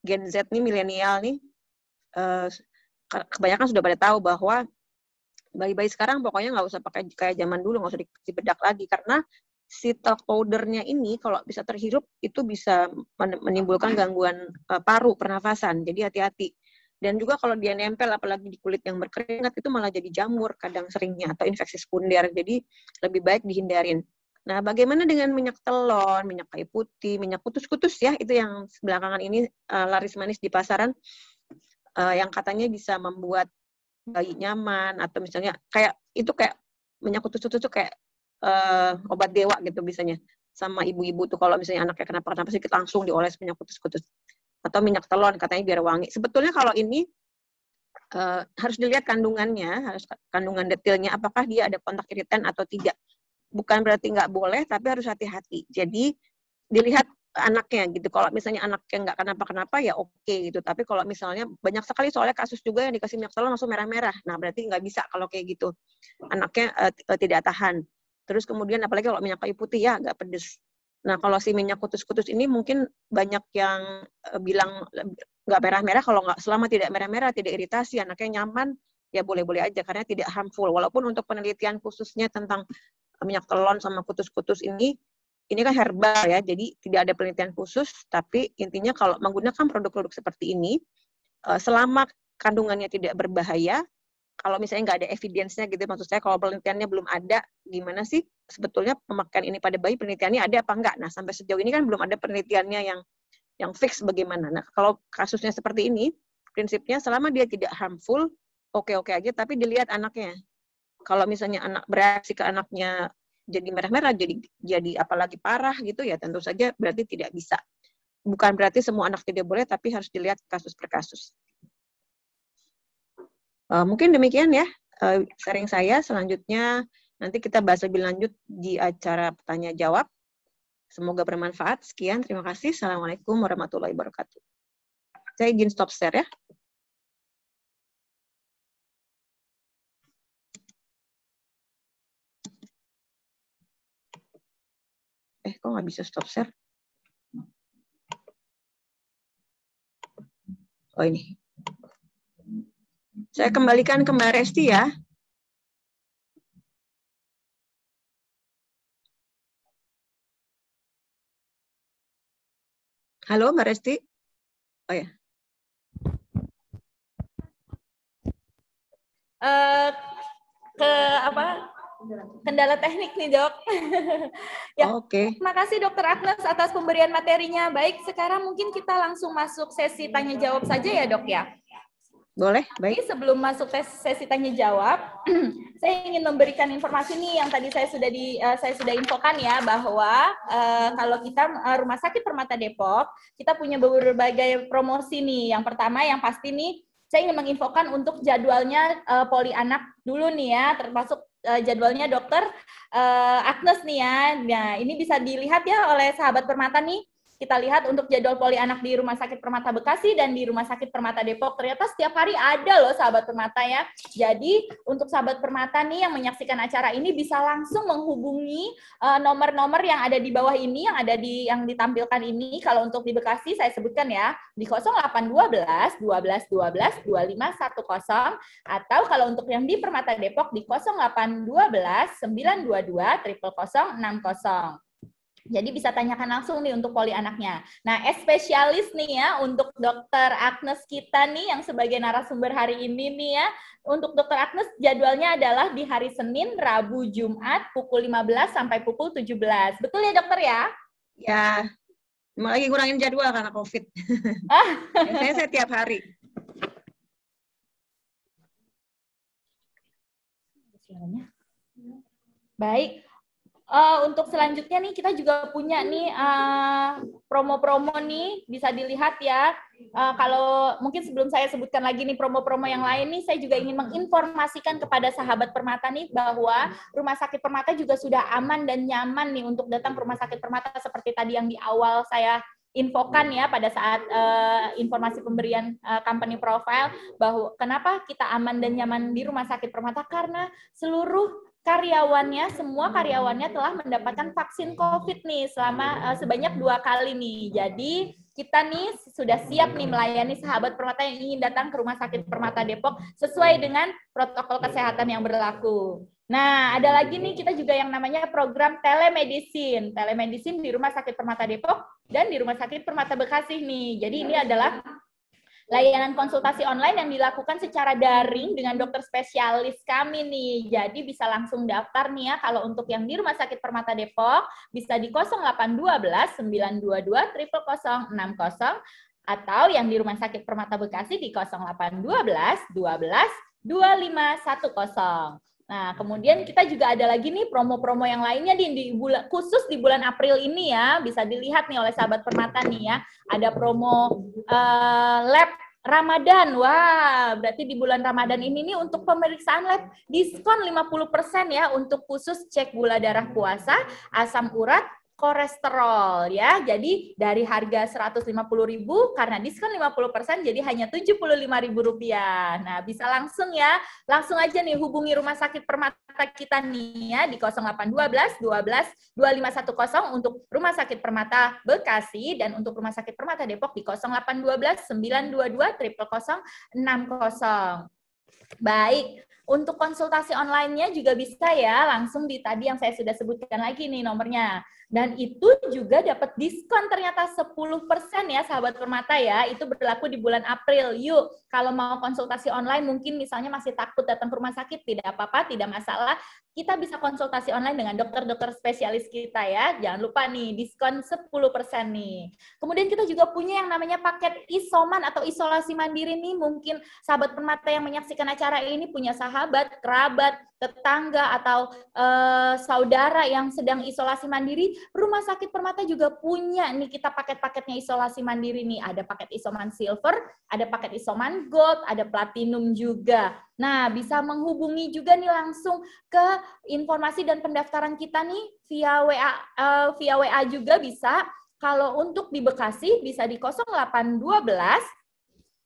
Gen Z nih milenial nih uh, kebanyakan sudah pada tahu bahwa bayi-bayi sekarang pokoknya nggak usah pakai kayak zaman dulu nggak usah dikasih bedak lagi karena si talk powdernya ini kalau bisa terhirup itu bisa menimbulkan gangguan uh, paru pernafasan. Jadi hati-hati. Dan juga kalau dia nempel apalagi di kulit yang berkeringat itu malah jadi jamur kadang seringnya atau infeksi sekunder. Jadi lebih baik dihindarin. Nah, bagaimana dengan minyak telon, minyak kayu putih, minyak kutus-kutus ya, itu yang belakangan ini uh, laris manis di pasaran, uh, yang katanya bisa membuat bayi nyaman, atau misalnya kayak itu kayak minyak kutus-kutus itu kayak uh, obat dewa gitu biasanya sama ibu-ibu tuh kalau misalnya anaknya kenapa-kenapa sih langsung dioles minyak kutus-kutus atau minyak telon katanya biar wangi. Sebetulnya kalau ini uh, harus dilihat kandungannya, harus kandungan detailnya apakah dia ada kontak iritan atau tidak bukan berarti nggak boleh, tapi harus hati-hati. Jadi dilihat anaknya gitu. Kalau misalnya anaknya nggak kenapa-kenapa ya oke okay, gitu. Tapi kalau misalnya banyak sekali soalnya kasus juga yang dikasih minyak telur langsung merah-merah. Nah berarti nggak bisa kalau kayak gitu. Anaknya uh, tidak tahan. Terus kemudian apalagi kalau minyak kayu putih ya agak pedes. Nah kalau si minyak kutus-kutus ini mungkin banyak yang uh, bilang nggak merah-merah. Kalau nggak selama tidak merah-merah, tidak iritasi, anaknya nyaman, ya boleh-boleh aja karena tidak harmful. Walaupun untuk penelitian khususnya tentang minyak telon sama kutus-kutus ini ini kan herbal ya, jadi tidak ada penelitian khusus, tapi intinya kalau menggunakan produk-produk seperti ini, eh, selama kandungannya tidak berbahaya, kalau misalnya nggak ada evidence-nya gitu, maksud saya kalau penelitiannya belum ada, gimana sih sebetulnya pemakaian ini pada bayi, penelitiannya ada apa enggak? Nah, sampai sejauh ini kan belum ada penelitiannya yang yang fix bagaimana. Nah, kalau kasusnya seperti ini, prinsipnya selama dia tidak harmful, oke-oke aja, tapi dilihat anaknya kalau misalnya anak bereaksi ke anaknya jadi merah-merah, jadi jadi apalagi parah gitu ya tentu saja berarti tidak bisa. Bukan berarti semua anak tidak boleh, tapi harus dilihat kasus per kasus. Uh, mungkin demikian ya uh, sharing saya. Selanjutnya nanti kita bahas lebih lanjut di acara tanya jawab. Semoga bermanfaat. Sekian, terima kasih. Assalamualaikum warahmatullahi wabarakatuh. Saya izin stop share ya. eh kok nggak bisa stop share? Oh ini. Saya kembalikan ke Mbak Resti ya. Halo Mbak Resti. Oh ya. Uh, ke apa kendala teknik nih dok. ya, Oke. Okay. Terima kasih dokter Agnes atas pemberian materinya. Baik, sekarang mungkin kita langsung masuk sesi tanya jawab saja ya dok ya. Boleh, baik. Jadi sebelum masuk tes sesi tanya jawab, saya ingin memberikan informasi nih yang tadi saya sudah di uh, saya sudah infokan ya bahwa uh, kalau kita uh, Rumah Sakit Permata Depok, kita punya berbagai promosi nih. Yang pertama yang pasti nih saya ingin menginfokan untuk jadwalnya uh, poli anak dulu nih ya, termasuk uh, jadwalnya dokter uh, Agnes nih ya. Nah, ini bisa dilihat ya oleh sahabat permata nih kita lihat untuk jadwal poli anak di Rumah Sakit Permata Bekasi dan di Rumah Sakit Permata Depok ternyata setiap hari ada loh sahabat permata ya. Jadi untuk sahabat permata nih yang menyaksikan acara ini bisa langsung menghubungi eh, nomor-nomor uh, yang ada di bawah ini yang ada di yang ditampilkan ini. Kalau untuk di Bekasi saya sebutkan ya di 0812 12 12 2510 atau kalau untuk yang di Permata Depok di 0812 922 triple 060. Jadi bisa tanyakan langsung nih untuk poli anaknya. Nah, spesialis nih ya untuk dokter Agnes kita nih yang sebagai narasumber hari ini nih ya. Untuk dokter Agnes jadwalnya adalah di hari Senin, Rabu, Jumat pukul 15 sampai pukul 17. Betul ya dokter ya? Ya, mau lagi kurangin jadwal karena COVID. Ah. Biasanya saya tiap hari. Baik, Uh, untuk selanjutnya nih kita juga punya nih eh, promo-promo uh, nih bisa dilihat ya. Uh, kalau mungkin sebelum saya sebutkan lagi nih promo-promo yang lain nih, saya juga ingin menginformasikan kepada sahabat Permata nih bahwa Rumah Sakit Permata juga sudah aman dan nyaman nih untuk datang ke Rumah Sakit Permata seperti tadi yang di awal saya infokan ya pada saat uh, informasi pemberian uh, company profile bahwa kenapa kita aman dan nyaman di Rumah Sakit Permata karena seluruh karyawannya, semua karyawannya telah mendapatkan vaksin COVID nih selama uh, sebanyak dua kali nih. Jadi kita nih sudah siap nih melayani sahabat permata yang ingin datang ke Rumah Sakit Permata Depok sesuai dengan protokol kesehatan yang berlaku. Nah, ada lagi nih kita juga yang namanya program telemedicine. Telemedicine di Rumah Sakit Permata Depok dan di Rumah Sakit Permata Bekasi nih. Jadi ini adalah layanan konsultasi online yang dilakukan secara daring dengan dokter spesialis kami nih. Jadi bisa langsung daftar nih ya kalau untuk yang di Rumah Sakit Permata Depok bisa di 0812 922 0060 atau yang di Rumah Sakit Permata Bekasi di 0812 12 2510. Nah, kemudian kita juga ada lagi nih promo-promo yang lainnya di, di bulan khusus di bulan April ini ya, bisa dilihat nih oleh sahabat permata nih ya. Ada promo uh, lab Ramadan. Wah, berarti di bulan Ramadan ini nih untuk pemeriksaan lab diskon 50% ya untuk khusus cek gula darah puasa, asam urat, kolesterol ya. Jadi dari harga 150.000 karena diskon 50% jadi hanya 75.000 rupiah. Nah, bisa langsung ya. Langsung aja nih hubungi Rumah Sakit Permata kita nih ya di 0812 12 2510 untuk Rumah Sakit Permata Bekasi dan untuk Rumah Sakit Permata Depok di 0812 922 0060. Baik, untuk konsultasi online-nya juga bisa ya, langsung di tadi yang saya sudah sebutkan lagi nih nomornya. Dan itu juga dapat diskon ternyata 10% ya sahabat permata ya. Itu berlaku di bulan April. Yuk, kalau mau konsultasi online mungkin misalnya masih takut datang ke rumah sakit, tidak apa-apa, tidak masalah. Kita bisa konsultasi online dengan dokter-dokter spesialis kita ya. Jangan lupa nih, diskon 10% nih. Kemudian kita juga punya yang namanya paket isoman atau isolasi mandiri nih. Mungkin sahabat permata yang menyaksikan acara ini punya sahabat, kerabat, tetangga atau uh, saudara yang sedang isolasi mandiri, Rumah Sakit Permata juga punya nih kita paket-paketnya isolasi mandiri nih. Ada paket isoman silver, ada paket isoman gold, ada platinum juga. Nah, bisa menghubungi juga nih langsung ke informasi dan pendaftaran kita nih via WA uh, eh, via WA juga bisa. Kalau untuk di Bekasi bisa di 0812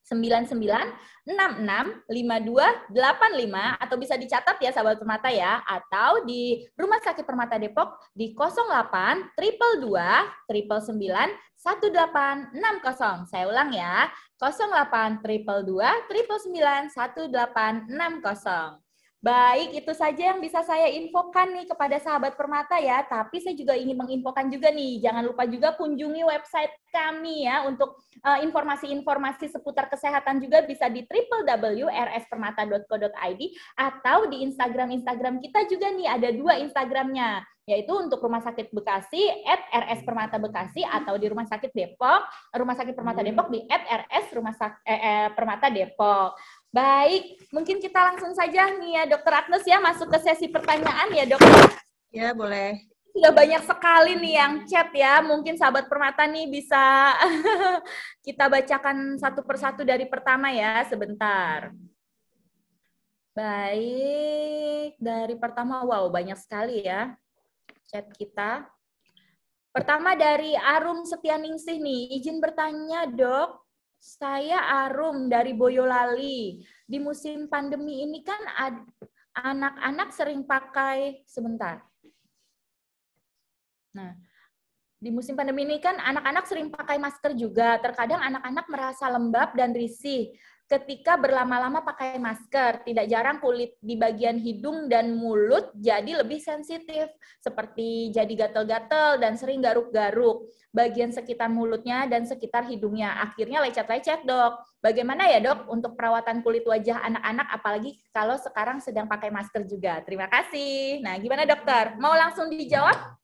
99665285 atau bisa dicatat ya sahabat permata ya atau di Rumah Sakit Permata Depok di 08 triple 2 triple 1860. Saya ulang ya, 08 triple 2 triple 1860. Baik, itu saja yang bisa saya infokan nih kepada sahabat permata ya. Tapi saya juga ingin menginfokan juga nih, jangan lupa juga kunjungi website kami ya untuk uh, informasi-informasi seputar kesehatan juga bisa di www.rspermata.co.id atau di Instagram-Instagram kita juga nih, ada dua Instagramnya yaitu untuk Rumah Sakit Bekasi at RS Permata Bekasi atau di Rumah Sakit Depok, Rumah Sakit Permata Depok di at RS Rumah Sakit eh, eh, Permata Depok. Baik, mungkin kita langsung saja nih ya Dokter Agnes ya masuk ke sesi pertanyaan ya Dokter. Ya, boleh. Sudah banyak sekali nih yang chat ya. Mungkin sahabat permata nih bisa kita bacakan satu persatu dari pertama ya, sebentar. Baik, dari pertama wow banyak sekali ya chat kita. Pertama dari Arum Setianingsih nih, izin bertanya dok, saya Arum dari Boyolali. Di musim pandemi ini kan anak-anak sering pakai sebentar. Nah, di musim pandemi ini kan anak-anak sering pakai masker juga. Terkadang anak-anak merasa lembab dan risih ketika berlama-lama pakai masker. Tidak jarang kulit di bagian hidung dan mulut jadi lebih sensitif, seperti jadi gatel-gatel dan sering garuk-garuk bagian sekitar mulutnya dan sekitar hidungnya. Akhirnya lecet-lecet, dok. Bagaimana ya, dok, untuk perawatan kulit wajah anak-anak, apalagi kalau sekarang sedang pakai masker juga? Terima kasih. Nah, gimana, dokter? Mau langsung dijawab?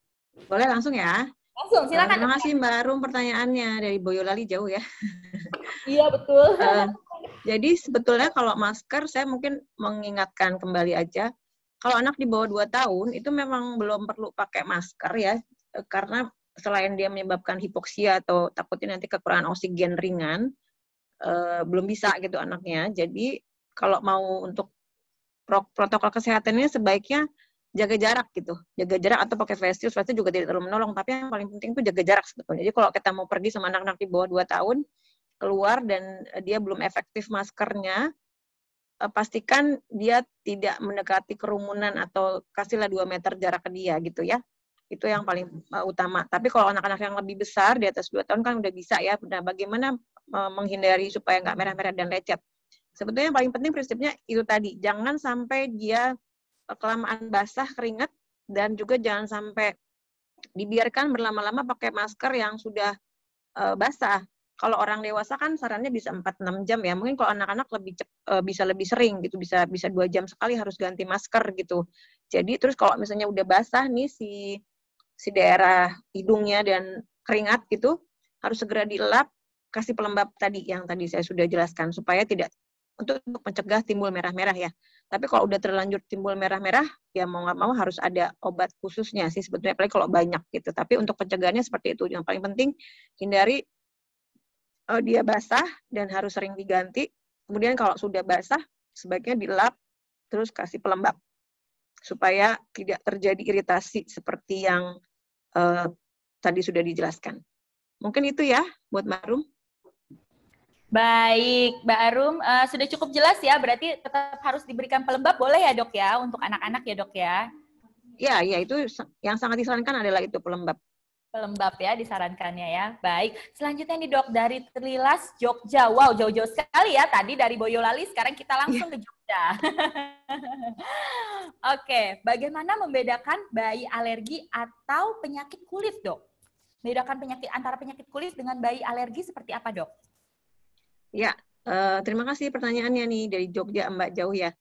Boleh langsung ya. Langsung, silakan. Terima kasih Mbak Rum pertanyaannya dari Boyolali jauh ya. iya, betul. Jadi sebetulnya kalau masker, saya mungkin mengingatkan kembali aja, kalau anak di bawah 2 tahun, itu memang belum perlu pakai masker ya, karena selain dia menyebabkan hipoksia atau takutnya nanti kekurangan oksigen ringan, uh, belum bisa gitu anaknya. Jadi kalau mau untuk protokol kesehatannya sebaiknya jaga jarak gitu, jaga jarak atau pakai face shield, shield juga tidak terlalu menolong. Tapi yang paling penting itu jaga jarak sebetulnya. Jadi kalau kita mau pergi sama anak-anak di bawah 2 tahun, keluar dan dia belum efektif maskernya, uh, pastikan dia tidak mendekati kerumunan atau kasihlah 2 meter jarak ke dia gitu ya. Itu yang paling uh, utama. Tapi kalau anak-anak yang lebih besar di atas 2 tahun kan udah bisa ya. Nah, bagaimana menghindari supaya nggak merah-merah dan lecet? Sebetulnya yang paling penting prinsipnya itu tadi. Jangan sampai dia kelamaan basah keringat dan juga jangan sampai dibiarkan berlama-lama pakai masker yang sudah basah. Kalau orang dewasa kan sarannya bisa 4-6 jam ya. Mungkin kalau anak-anak lebih uh, bisa lebih sering gitu, bisa bisa dua jam sekali harus ganti masker gitu. Jadi terus kalau misalnya udah basah nih si si daerah hidungnya dan keringat gitu, harus segera dilap, kasih pelembab tadi yang tadi saya sudah jelaskan supaya tidak untuk mencegah timbul merah-merah ya. Tapi kalau udah terlanjur timbul merah-merah, ya mau nggak mau harus ada obat khususnya sih sebetulnya, apalagi kalau banyak gitu. Tapi untuk pencegahannya seperti itu. Yang paling penting hindari uh, dia basah dan harus sering diganti. Kemudian kalau sudah basah, sebaiknya dilap, terus kasih pelembab. Supaya tidak terjadi iritasi seperti yang uh, tadi sudah dijelaskan. Mungkin itu ya buat Mbak Arum. Baik, Mbak Arum, uh, sudah cukup jelas ya, berarti tetap harus diberikan pelembab, boleh ya dok ya, untuk anak-anak ya dok ya? Ya, ya itu yang sangat disarankan adalah itu pelembab pelembab ya disarankannya ya. Baik, selanjutnya nih dok dari Trilas Jogja. Wow, jauh-jauh sekali ya. Tadi dari Boyolali, sekarang kita langsung ke Jogja. Oke, bagaimana membedakan bayi alergi atau penyakit kulit dok? Membedakan penyakit antara penyakit kulit dengan bayi alergi seperti apa dok? Ya, uh, terima kasih pertanyaannya nih dari Jogja Mbak Jauh ya.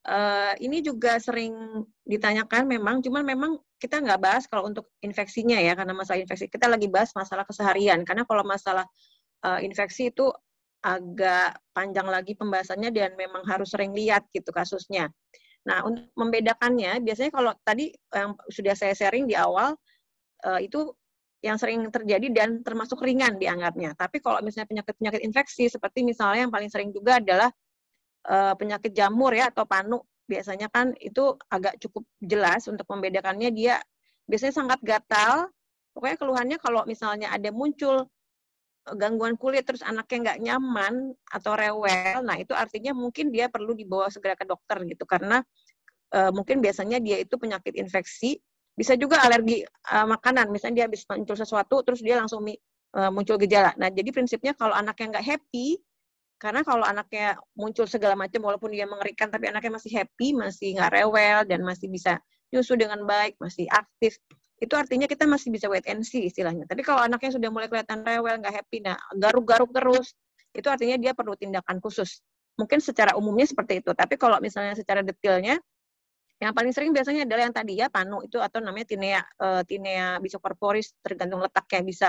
Uh, ini juga sering ditanyakan memang, cuman memang kita nggak bahas kalau untuk infeksinya ya, karena masalah infeksi. Kita lagi bahas masalah keseharian, karena kalau masalah uh, infeksi itu agak panjang lagi pembahasannya dan memang harus sering lihat gitu kasusnya. Nah, untuk membedakannya, biasanya kalau tadi yang sudah saya sharing di awal, uh, itu yang sering terjadi dan termasuk ringan dianggapnya. Tapi kalau misalnya penyakit-penyakit infeksi, seperti misalnya yang paling sering juga adalah uh, penyakit jamur ya atau panu biasanya kan itu agak cukup jelas untuk membedakannya. Dia biasanya sangat gatal. Pokoknya keluhannya kalau misalnya ada muncul eh, gangguan kulit terus anaknya nggak nyaman atau rewel nah itu artinya mungkin dia perlu dibawa segera ke dokter gitu. Karena uh, mungkin biasanya dia itu penyakit infeksi. Bisa juga alergi uh, makanan. Misalnya dia habis muncul sesuatu terus dia langsung uh, muncul gejala. Nah jadi prinsipnya kalau anaknya nggak happy karena kalau anaknya muncul segala macam, walaupun dia mengerikan, tapi anaknya masih happy, masih nggak rewel, dan masih bisa nyusu dengan baik, masih aktif, itu artinya kita masih bisa wait and see istilahnya. Tapi kalau anaknya sudah mulai kelihatan rewel, nggak happy, nah garuk-garuk terus, itu artinya dia perlu tindakan khusus. Mungkin secara umumnya seperti itu. Tapi kalau misalnya secara detailnya, yang paling sering biasanya adalah yang tadi ya panu itu atau namanya tinea uh, tinea bisocorporis tergantung letaknya bisa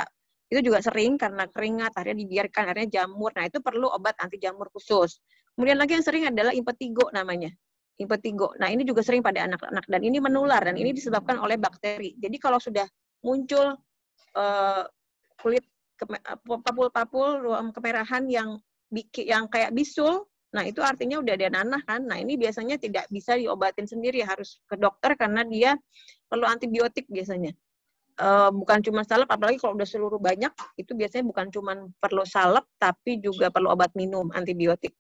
itu juga sering karena keringat, akhirnya dibiarkan, akhirnya jamur. Nah, itu perlu obat anti jamur khusus. Kemudian lagi yang sering adalah impetigo namanya. Impetigo. Nah, ini juga sering pada anak-anak dan ini menular dan ini disebabkan oleh bakteri. Jadi kalau sudah muncul uh, kulit papul-papul ruam kemerahan yang yang kayak bisul, nah itu artinya udah ada nanah kan. Nah, ini biasanya tidak bisa diobatin sendiri, harus ke dokter karena dia perlu antibiotik biasanya uh, bukan cuma salep, apalagi kalau udah seluruh banyak, itu biasanya bukan cuma perlu salep, tapi juga perlu obat minum antibiotik.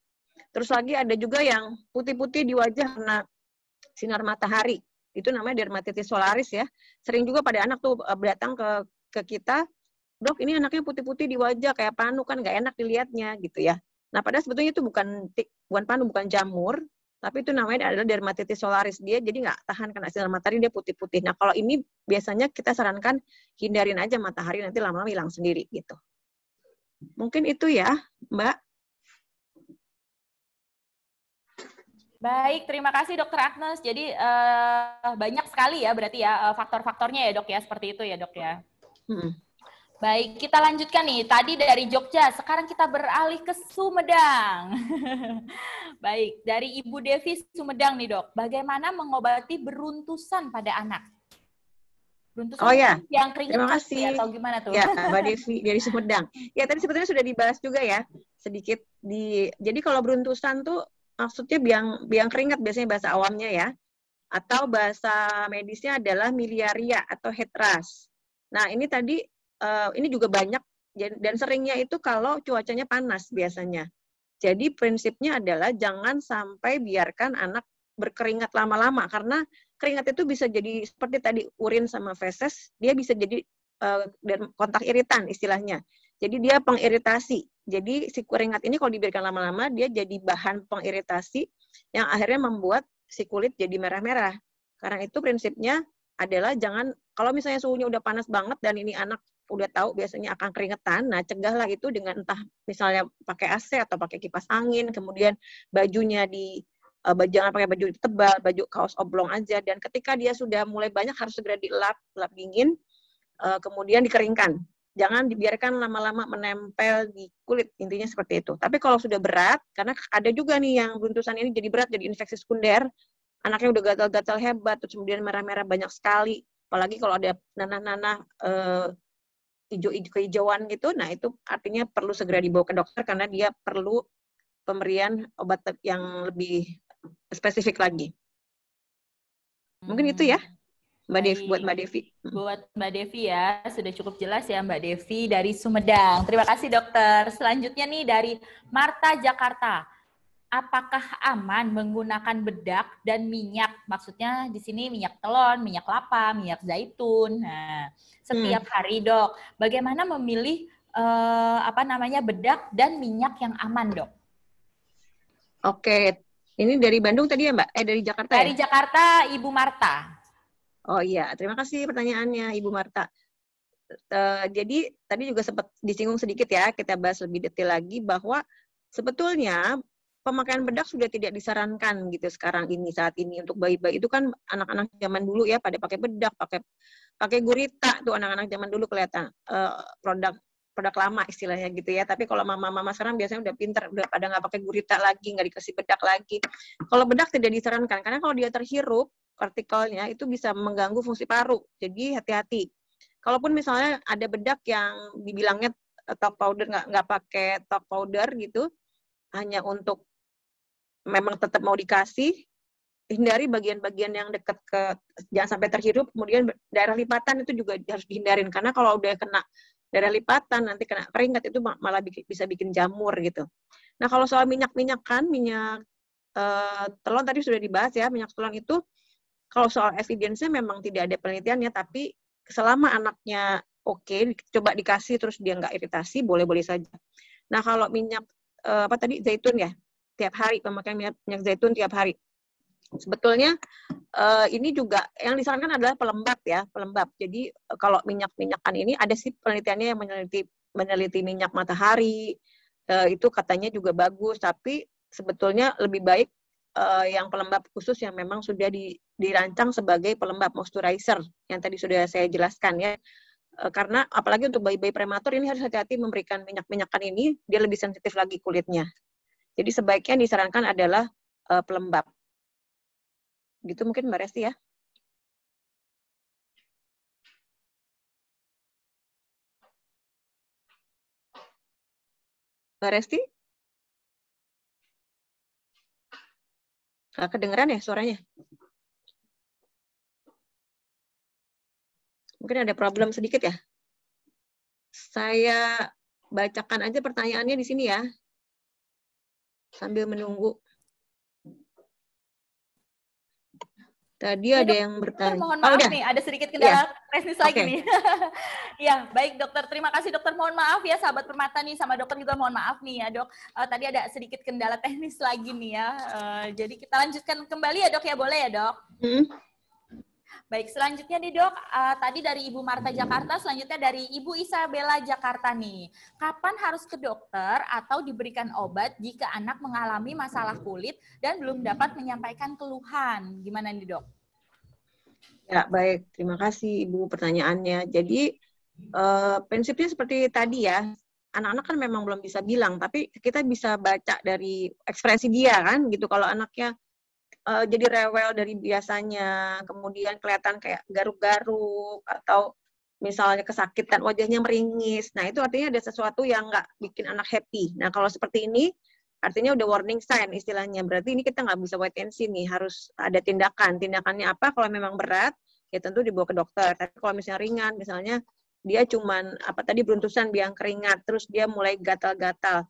Terus lagi ada juga yang putih-putih di wajah karena sinar matahari. Itu namanya dermatitis solaris ya. Sering juga pada anak tuh uh, datang ke ke kita, dok ini anaknya putih-putih di wajah kayak panu kan nggak enak dilihatnya gitu ya. Nah padahal sebetulnya itu bukan bukan panu bukan jamur, tapi itu namanya adalah dermatitis solaris dia jadi nggak tahan kena sinar matahari dia putih-putih. Nah kalau ini biasanya kita sarankan hindarin aja matahari nanti lama-lama hilang sendiri gitu. Mungkin itu ya Mbak. Baik, terima kasih Dokter Agnes. Jadi uh, banyak sekali ya berarti ya uh, faktor-faktornya ya dok ya seperti itu ya dok ya. Hmm. Baik, kita lanjutkan nih. Tadi dari Jogja, sekarang kita beralih ke Sumedang. Baik, dari Ibu Devi Sumedang nih dok. Bagaimana mengobati beruntusan pada anak? Beruntusan oh ya, yang keringat terima kasih. Atau gimana tuh? Ya, Mbak Devi dari Sumedang. Ya tadi sebetulnya sudah dibahas juga ya sedikit di. Jadi kalau beruntusan tuh maksudnya biang biang keringat biasanya bahasa awamnya ya, atau bahasa medisnya adalah miliaria atau head rush. Nah ini tadi uh, ini juga banyak dan seringnya itu kalau cuacanya panas biasanya. Jadi prinsipnya adalah jangan sampai biarkan anak berkeringat lama-lama karena keringat itu bisa jadi seperti tadi urin sama feses, dia bisa jadi uh, kontak iritan istilahnya. Jadi dia pengiritasi. Jadi si keringat ini kalau dibiarkan lama-lama dia jadi bahan pengiritasi yang akhirnya membuat si kulit jadi merah-merah. Karena itu prinsipnya adalah jangan kalau misalnya suhunya udah panas banget dan ini anak udah tahu biasanya akan keringetan, nah cegahlah itu dengan entah misalnya pakai AC atau pakai kipas angin, kemudian bajunya di uh, jangan pakai baju tebal, baju kaos oblong aja. Dan ketika dia sudah mulai banyak harus segera dilap, lap dingin, uh, kemudian dikeringkan. Jangan dibiarkan lama-lama menempel di kulit, intinya seperti itu. Tapi kalau sudah berat, karena ada juga nih yang buntusan ini jadi berat, jadi infeksi sekunder, anaknya udah gatal-gatal hebat, terus kemudian merah-merah banyak sekali, apalagi kalau ada nanah-nanah uh, hijau kehijauan gitu, nah itu artinya perlu segera dibawa ke dokter karena dia perlu pemberian obat yang lebih spesifik lagi. Mungkin itu ya, Mbak Devi, buat Mbak Devi. Buat Mbak Devi ya, sudah cukup jelas ya Mbak Devi dari Sumedang. Terima kasih dokter. Selanjutnya nih dari Marta Jakarta apakah aman menggunakan bedak dan minyak? Maksudnya di sini minyak telon, minyak kelapa, minyak zaitun. Nah, setiap hmm. hari, Dok. Bagaimana memilih eh, apa namanya bedak dan minyak yang aman, Dok? Oke, ini dari Bandung tadi ya, Mbak? Eh dari Jakarta Dari ya? Jakarta, Ibu Marta. Oh iya, terima kasih pertanyaannya, Ibu Marta. Uh, jadi tadi juga sempat disinggung sedikit ya, kita bahas lebih detail lagi bahwa sebetulnya pemakaian bedak sudah tidak disarankan gitu sekarang ini saat ini. Untuk bayi-bayi itu kan anak-anak zaman dulu ya pada pakai bedak pakai pakai gurita tuh anak-anak zaman dulu kelihatan uh, produk produk lama istilahnya gitu ya. Tapi kalau mama-mama sekarang biasanya udah pinter udah pada nggak pakai gurita lagi nggak dikasih bedak lagi. Kalau bedak tidak disarankan karena kalau dia terhirup partikelnya itu bisa mengganggu fungsi paru. Jadi hati-hati. Kalaupun misalnya ada bedak yang dibilangnya top powder nggak nggak pakai top powder gitu hanya untuk memang tetap mau dikasih, hindari bagian-bagian yang dekat ke jangan sampai terhirup kemudian daerah lipatan itu juga harus dihindarin. Karena kalau udah kena daerah lipatan nanti kena keringat itu malah bisa bikin jamur gitu. Nah kalau soal minyak minyak minyak uh, telon tadi sudah dibahas ya minyak telon itu kalau soal evidence memang tidak ada penelitiannya tapi selama anaknya oke okay, coba dikasih terus dia nggak iritasi boleh boleh saja. Nah kalau minyak uh, apa tadi? Zaitun ya tiap hari pemakaian minyak, minyak zaitun tiap hari. Sebetulnya uh, ini juga yang disarankan adalah pelembab ya, pelembab. Jadi uh, kalau minyak-minyakan ini ada sih penelitiannya yang meneliti meneliti minyak matahari uh, itu katanya juga bagus, tapi sebetulnya lebih baik uh, yang pelembab khusus yang memang sudah di, dirancang sebagai pelembab moisturizer yang tadi sudah saya jelaskan ya karena apalagi untuk bayi-bayi prematur ini harus hati-hati memberikan minyak-minyakan ini dia lebih sensitif lagi kulitnya jadi sebaiknya disarankan adalah uh, pelembab. Gitu mungkin Mbak Resti ya. Mbak Resti? Gak kedengeran ya suaranya? Mungkin ada problem sedikit ya. Saya bacakan aja pertanyaannya di sini ya sambil menunggu. Tadi ya, ada dok, yang bertanya. Mohon oh, maaf oh, udah. nih, ada sedikit kendala yeah. teknis lagi okay. nih. ya, baik dokter. Terima kasih dokter. Mohon maaf ya sahabat permata nih sama dokter juga mohon maaf nih ya dok. Uh, tadi ada sedikit kendala teknis lagi nih ya. Uh, jadi kita lanjutkan kembali ya dok ya boleh ya dok? Hmm. Baik, selanjutnya nih dok, uh, tadi dari Ibu Marta Jakarta, selanjutnya dari Ibu Isabella Jakarta nih. Kapan harus ke dokter atau diberikan obat jika anak mengalami masalah kulit dan belum dapat menyampaikan keluhan? Gimana nih dok? Ya, baik. Terima kasih Ibu pertanyaannya. Jadi, uh, prinsipnya seperti tadi ya, anak-anak kan memang belum bisa bilang, tapi kita bisa baca dari ekspresi dia kan, gitu. Kalau anaknya uh, jadi rewel dari biasanya, kemudian kelihatan kayak garuk-garuk atau misalnya kesakitan, wajahnya meringis. Nah, itu artinya ada sesuatu yang nggak bikin anak happy. Nah, kalau seperti ini, artinya udah warning sign istilahnya. Berarti ini kita nggak bisa wait and see nih, harus ada tindakan. Tindakannya apa? Kalau memang berat, ya tentu dibawa ke dokter. Tapi kalau misalnya ringan, misalnya dia cuman apa tadi beruntusan biang keringat, terus dia mulai gatal-gatal.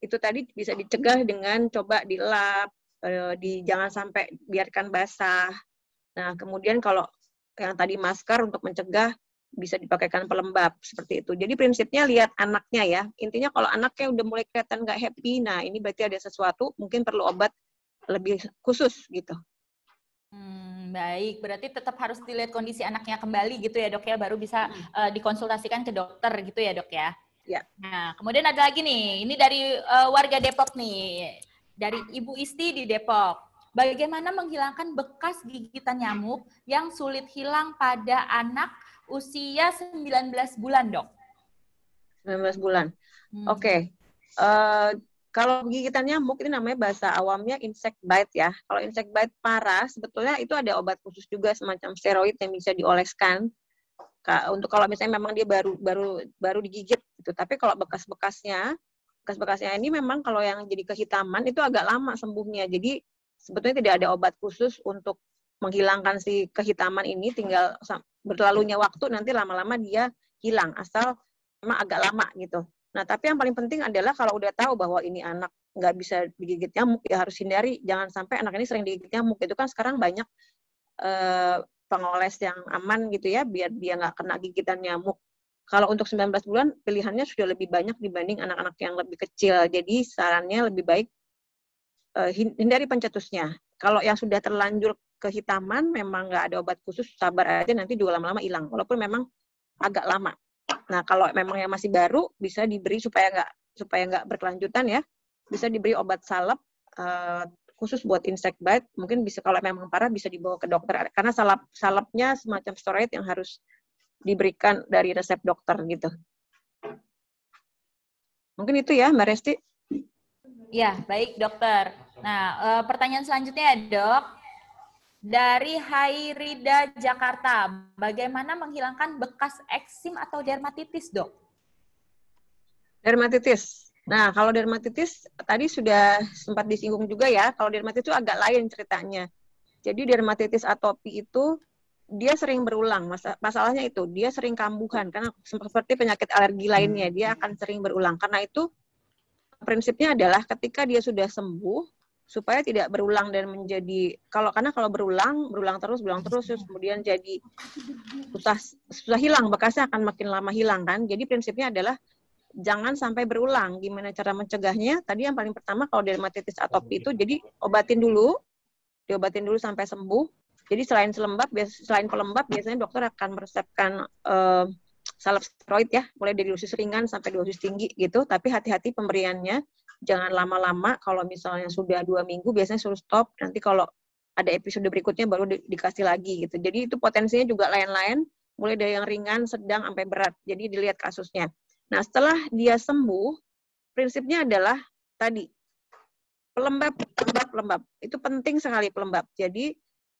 Itu tadi bisa dicegah dengan coba dilap, Eh, di jangan sampai biarkan basah. Nah, kemudian kalau yang tadi masker untuk mencegah bisa dipakaikan pelembab seperti itu. Jadi prinsipnya lihat anaknya ya. Intinya kalau anaknya udah mulai kelihatan nggak happy, nah ini berarti ada sesuatu, mungkin perlu obat lebih khusus gitu. Hmm, Hmm, baik, berarti tetap harus dilihat kondisi anaknya kembali gitu ya dok ya, baru bisa uh, dikonsultasikan ke dokter gitu ya dok ya. Ya. Nah, kemudian ada lagi nih, ini dari uh, warga Depok nih, dari Ibu Isti di Depok. Bagaimana menghilangkan bekas gigitan nyamuk yang sulit hilang pada anak usia 19 bulan, dok? 19 bulan. Hmm. Oke. Okay. Uh, kalau gigitan nyamuk ini namanya bahasa awamnya insect bite ya. Kalau insect bite parah, sebetulnya itu ada obat khusus juga semacam steroid yang bisa dioleskan. Untuk kalau misalnya memang dia baru baru baru digigit gitu. Tapi kalau bekas-bekasnya, bekas-bekasnya ini memang kalau yang jadi kehitaman itu agak lama sembuhnya. Jadi sebetulnya tidak ada obat khusus untuk menghilangkan si kehitaman ini. Tinggal berlalunya waktu nanti lama-lama dia hilang asal memang agak lama gitu. Nah, tapi yang paling penting adalah kalau udah tahu bahwa ini anak nggak bisa digigit nyamuk, ya harus hindari. Jangan sampai anak ini sering digigit nyamuk. Itu kan sekarang banyak eh, pengoles yang aman gitu ya, biar dia nggak kena gigitan nyamuk. Kalau untuk 19 bulan, pilihannya sudah lebih banyak dibanding anak-anak yang lebih kecil. Jadi sarannya lebih baik eh, hindari pencetusnya. Kalau yang sudah terlanjur kehitaman, memang nggak ada obat khusus, sabar aja nanti juga lama-lama hilang. Walaupun memang agak lama. Nah, kalau memang yang masih baru bisa diberi supaya nggak supaya nggak berkelanjutan ya, bisa diberi obat salep uh, khusus buat insect bite. Mungkin bisa kalau memang parah bisa dibawa ke dokter karena salep salepnya semacam steroid yang harus diberikan dari resep dokter gitu. Mungkin itu ya, Mbak Resti. Ya, baik dokter. Nah, uh, pertanyaan selanjutnya dok, dari Hairida Jakarta. Bagaimana menghilangkan bekas eksim atau dermatitis, dok? Dermatitis. Nah, kalau dermatitis tadi sudah sempat disinggung juga ya. Kalau dermatitis itu agak lain ceritanya. Jadi dermatitis atopi itu dia sering berulang. Masalahnya itu dia sering kambuhan karena seperti penyakit alergi lainnya dia akan sering berulang. Karena itu prinsipnya adalah ketika dia sudah sembuh, supaya tidak berulang dan menjadi kalau karena kalau berulang berulang terus berulang terus terus kemudian jadi susah susah hilang bekasnya akan makin lama hilang kan. Jadi prinsipnya adalah jangan sampai berulang. Gimana cara mencegahnya? Tadi yang paling pertama kalau dermatitis atopi itu jadi obatin dulu diobatin dulu sampai sembuh jadi selain selembab selain pelembab biasanya dokter akan meresepkan uh, salep steroid ya. Mulai dari dosis ringan sampai dosis tinggi gitu. Tapi hati-hati pemberiannya. Jangan lama-lama. Kalau misalnya sudah dua minggu biasanya suruh stop. Nanti kalau ada episode berikutnya baru di, dikasih lagi gitu. Jadi itu potensinya juga lain-lain. Mulai dari yang ringan sedang sampai berat. Jadi dilihat kasusnya. Nah setelah dia sembuh prinsipnya adalah tadi pelembab pelembab pelembab. Itu penting sekali pelembab. Jadi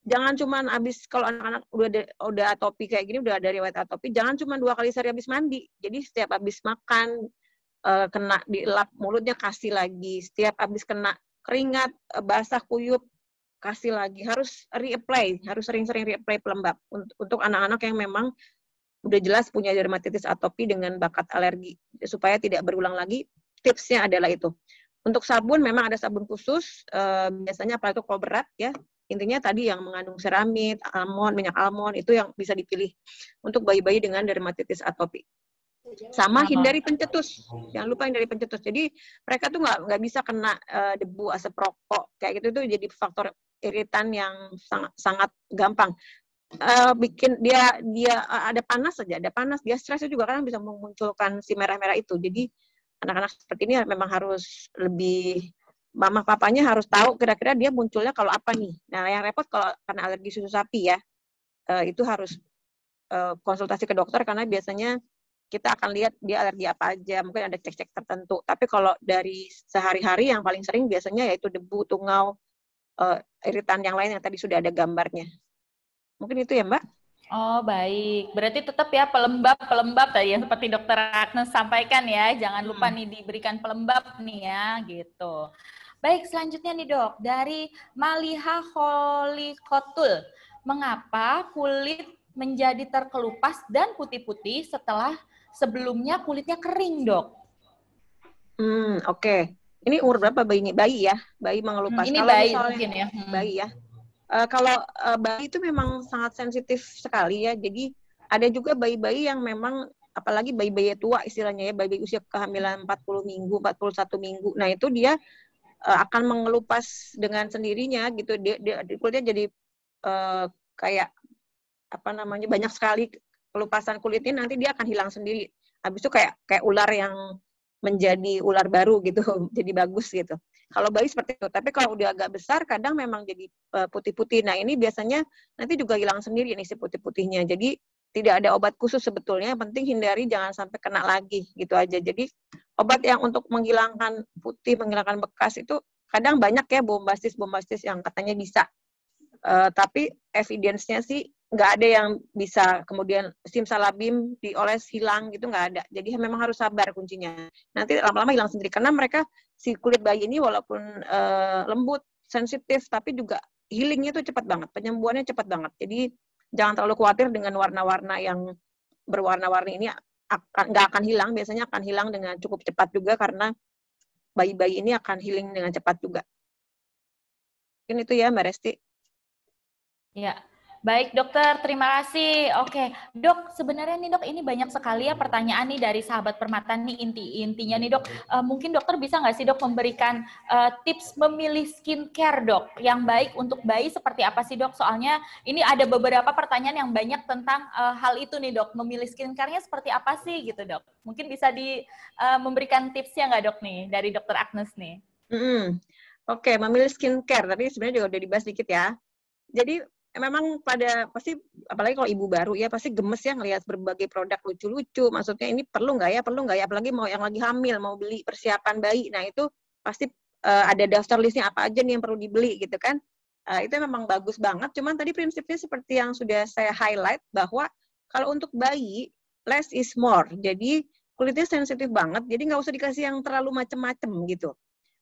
jangan cuma habis kalau anak-anak udah udah atopi kayak gini udah ada riwayat atopi jangan cuma dua kali sehari habis mandi. Jadi setiap habis makan uh, kena dilap mulutnya kasih lagi. Setiap habis kena keringat uh, basah kuyup kasih lagi. Harus reapply harus sering-sering reapply pelembab. Untuk, untuk anak-anak yang memang udah jelas punya dermatitis atopi dengan bakat alergi. Supaya tidak berulang lagi tipsnya adalah itu. Untuk sabun memang ada sabun khusus uh, biasanya apalagi kalau berat ya intinya tadi yang mengandung seramid, almond, minyak almond itu yang bisa dipilih untuk bayi-bayi dengan dermatitis atopi sama hindari pencetus. Jangan lupa hindari pencetus. Jadi mereka tuh nggak nggak bisa kena uh, debu asap rokok kayak gitu tuh jadi faktor iritan yang sangat sangat gampang. Uh, bikin dia dia uh, ada panas saja ada panas. Dia stres juga kan bisa memunculkan si merah-merah itu. Jadi anak-anak seperti ini memang harus lebih mama papanya harus tahu kira-kira dia munculnya kalau apa nih nah yang repot kalau karena alergi susu sapi ya uh, itu harus uh, konsultasi ke dokter karena biasanya kita akan lihat dia alergi apa aja, mungkin ada cek-cek tertentu. Tapi kalau dari sehari-hari yang paling sering biasanya yaitu debu, tungau, uh, iritan yang lain yang tadi sudah ada gambarnya. Mungkin itu ya Mbak? Oh baik, berarti tetap ya pelembab pelembab tadi yang seperti dokter Agnes sampaikan ya, jangan lupa hmm. nih diberikan pelembab nih ya gitu. Baik selanjutnya nih dok dari Maliha Holikotul, mengapa kulit menjadi terkelupas dan putih-putih setelah sebelumnya kulitnya kering, dok. Hmm, oke. Okay. Ini umur berapa bayinya? Bayi ya? Bayi mengelupas. Hmm, ini kalau bayi mungkin ya. Hmm. Bayi ya. Uh, kalau uh, bayi itu memang sangat sensitif sekali ya. Jadi ada juga bayi-bayi yang memang apalagi bayi-bayi tua istilahnya ya, bayi-bayi usia kehamilan 40 minggu, 41 minggu. Nah, itu dia uh, akan mengelupas dengan sendirinya gitu. Dia, dia kulitnya jadi uh, kayak apa namanya banyak sekali kelupasan kulit ini nanti dia akan hilang sendiri. Habis itu kayak kayak ular yang menjadi ular baru gitu, jadi bagus gitu. Kalau bayi seperti itu, tapi kalau udah agak besar kadang memang jadi eh, putih-putih. Nah ini biasanya nanti juga hilang sendiri nih si putih-putihnya. Jadi tidak ada obat khusus sebetulnya, yang penting hindari jangan sampai kena lagi gitu aja. Jadi obat yang untuk menghilangkan putih, menghilangkan bekas itu kadang banyak ya bombastis-bombastis yang katanya bisa. Uh, tapi evidence-nya sih nggak ada yang bisa kemudian simsalabim dioles hilang gitu nggak ada. Jadi memang harus sabar kuncinya. Nanti lama-lama hilang sendiri karena mereka si kulit bayi ini walaupun uh, lembut, sensitif, tapi juga healingnya tuh cepat banget, penyembuhannya cepat banget. Jadi jangan terlalu khawatir dengan warna-warna yang berwarna-warni ini akan nggak akan hilang. Biasanya akan hilang dengan cukup cepat juga karena bayi-bayi ini akan healing dengan cepat juga. Mungkin itu ya Mbak Resti. Ya, Baik dokter, terima kasih. Oke, dok, sebenarnya nih dok, ini banyak sekali ya pertanyaan nih dari sahabat permata nih inti intinya nih dok. Uh, mungkin dokter bisa nggak sih dok memberikan uh, tips memilih skincare dok yang baik untuk bayi seperti apa sih dok? Soalnya ini ada beberapa pertanyaan yang banyak tentang uh, hal itu nih dok. Memilih skincare-nya seperti apa sih gitu dok? Mungkin bisa di uh, memberikan tipsnya nggak dok nih dari dokter Agnes nih? Mm -hmm. Oke, okay, memilih skincare. Tadi sebenarnya juga udah dibahas dikit ya. Jadi memang pada pasti apalagi kalau ibu baru ya pasti gemes ya ngelihat berbagai produk lucu-lucu. Maksudnya ini perlu nggak ya, perlu nggak ya, apalagi mau yang lagi hamil, mau beli persiapan bayi. Nah itu pasti uh, ada daftar listnya apa aja nih yang perlu dibeli gitu kan. Uh, itu memang bagus banget. Cuman tadi prinsipnya seperti yang sudah saya highlight bahwa kalau untuk bayi less is more. Jadi kulitnya sensitif banget, jadi nggak usah dikasih yang terlalu macem-macem gitu.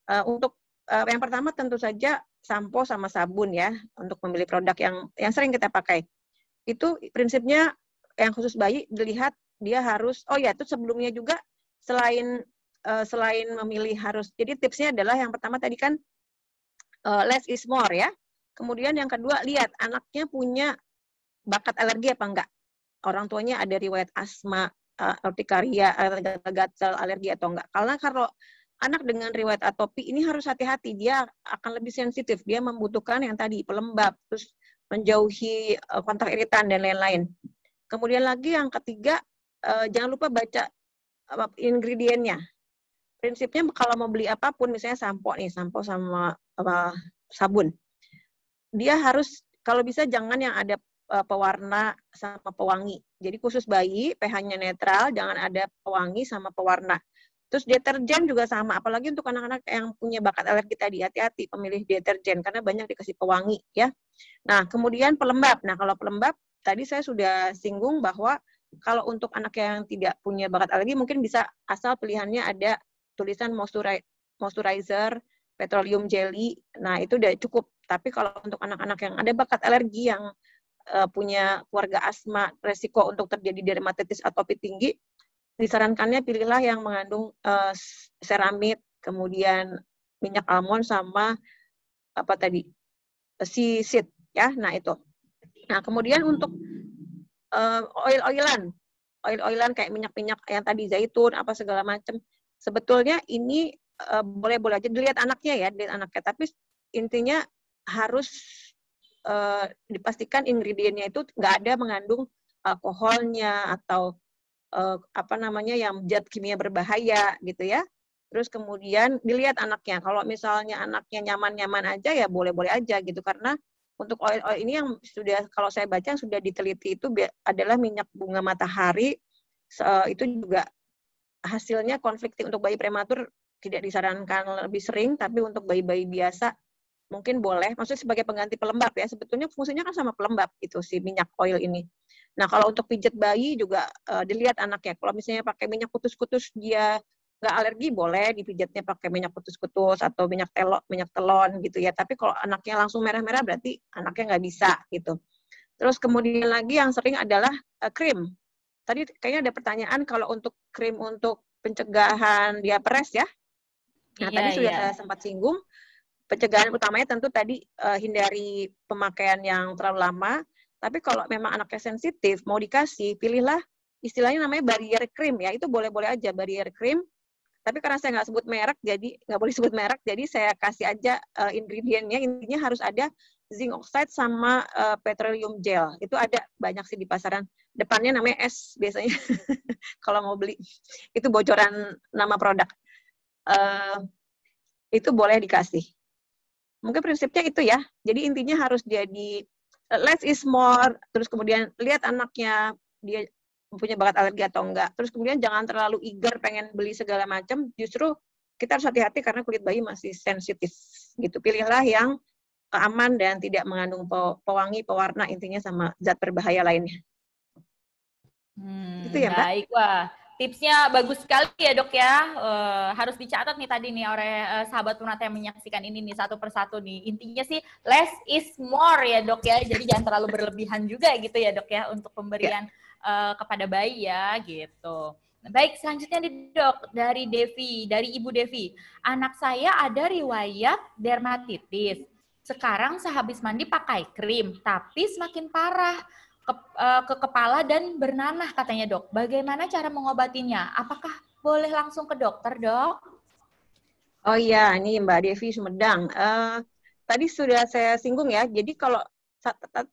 Uh, untuk uh, yang pertama tentu saja sampo sama sabun ya untuk memilih produk yang yang sering kita pakai. Itu prinsipnya yang khusus bayi dilihat dia harus oh ya itu sebelumnya juga selain uh, selain memilih harus jadi tipsnya adalah yang pertama tadi kan uh, less is more ya. Kemudian yang kedua lihat anaknya punya bakat alergi apa enggak. Orang tuanya ada riwayat asma, uh, urtikaria, gatal alergi atau enggak. Karena kalau anak dengan riwayat atopi ini harus hati-hati. Dia akan lebih sensitif. Dia membutuhkan yang tadi pelembab, terus menjauhi uh, kontak iritan dan lain-lain. Kemudian lagi yang ketiga, uh, jangan lupa baca ingredientnya. Prinsipnya kalau mau beli apa pun, misalnya sampo nih, sampo sama uh, sabun, dia harus kalau bisa jangan yang ada uh, pewarna sama pewangi. Jadi khusus bayi, pH-nya netral, jangan ada pewangi sama pewarna. Terus deterjen juga sama, apalagi untuk anak-anak yang punya bakat alergi tadi, hati-hati pemilih deterjen karena banyak dikasih pewangi ya. Nah, kemudian pelembab. Nah, kalau pelembab tadi saya sudah singgung bahwa kalau untuk anak yang tidak punya bakat alergi mungkin bisa asal pilihannya ada tulisan moisturizer, petroleum jelly. Nah, itu udah cukup. Tapi kalau untuk anak-anak yang ada bakat alergi yang uh, punya keluarga asma, resiko untuk terjadi dermatitis atopi tinggi, disarankannya pilihlah yang mengandung uh, seramid, kemudian minyak almond sama apa tadi sisit ya. Nah itu. Nah kemudian untuk uh, oil-oilan, oil-oilan kayak minyak-minyak yang tadi zaitun apa segala macam, sebetulnya ini uh, boleh-boleh aja dilihat anaknya ya, dilihat anaknya. Tapi intinya harus uh, dipastikan ingredientnya itu nggak ada mengandung alkoholnya atau uh, apa namanya yang zat kimia berbahaya gitu ya. Terus kemudian dilihat anaknya. Kalau misalnya anaknya nyaman-nyaman aja ya boleh-boleh aja gitu. Karena untuk oil-oil ini yang sudah kalau saya baca yang sudah diteliti itu adalah minyak bunga matahari. Itu juga hasilnya konflik untuk bayi prematur. Tidak disarankan lebih sering tapi untuk bayi-bayi biasa mungkin boleh. Maksudnya sebagai pengganti pelembab ya. Sebetulnya fungsinya kan sama pelembab itu si minyak oil ini Nah, kalau untuk pijat bayi juga uh, dilihat anaknya. Kalau misalnya pakai minyak kutus-kutus dia nggak alergi, boleh dipijatnya pakai minyak kutus-kutus atau minyak telon, minyak telon gitu ya. Tapi kalau anaknya langsung merah-merah berarti anaknya nggak bisa gitu. Terus kemudian lagi yang sering adalah uh, krim. Tadi kayaknya ada pertanyaan kalau untuk krim untuk pencegahan diabetes ya. Nah, iya, tadi sudah iya. saya sempat singgung. Pencegahan utamanya tentu tadi uh, hindari pemakaian yang terlalu lama, tapi kalau memang anaknya sensitif, mau dikasih, pilihlah istilahnya namanya barrier cream ya. Itu boleh-boleh aja barrier cream. Tapi karena saya nggak sebut merek, jadi nggak boleh sebut merek, jadi saya kasih aja uh, ingredientnya. Intinya harus ada zinc oxide sama uh, petroleum gel. Itu ada banyak sih di pasaran. Depannya namanya S biasanya kalau mau beli. Itu bocoran nama produk. Uh, itu boleh dikasih. Mungkin prinsipnya itu ya. Jadi intinya harus jadi less is more. Terus kemudian lihat anaknya dia punya bakat alergi atau enggak. Terus kemudian jangan terlalu eager pengen beli segala macam. Justru kita harus hati-hati karena kulit bayi masih sensitif gitu. Pilihlah yang aman dan tidak mengandung pewangi, pewarna intinya sama zat berbahaya lainnya. Hmm, itu ya, Mbak? Baik, wah. Tipsnya bagus sekali ya dok ya. Uh, harus dicatat nih tadi nih oleh uh, sahabat penata yang menyaksikan ini nih satu persatu nih. Intinya sih less is more ya dok ya. Jadi jangan terlalu berlebihan juga gitu ya dok ya untuk pemberian yeah. uh, kepada bayi ya gitu. Baik, selanjutnya nih dok, dari Devi, dari Ibu Devi. Anak saya ada riwayat dermatitis. Sekarang sehabis mandi pakai krim, tapi semakin parah ke, uh, ke kepala dan bernanah katanya dok. Bagaimana cara mengobatinya? Apakah boleh langsung ke dokter dok? Oh iya, ini Mbak Devi Sumedang. Uh, tadi sudah saya singgung ya, jadi kalau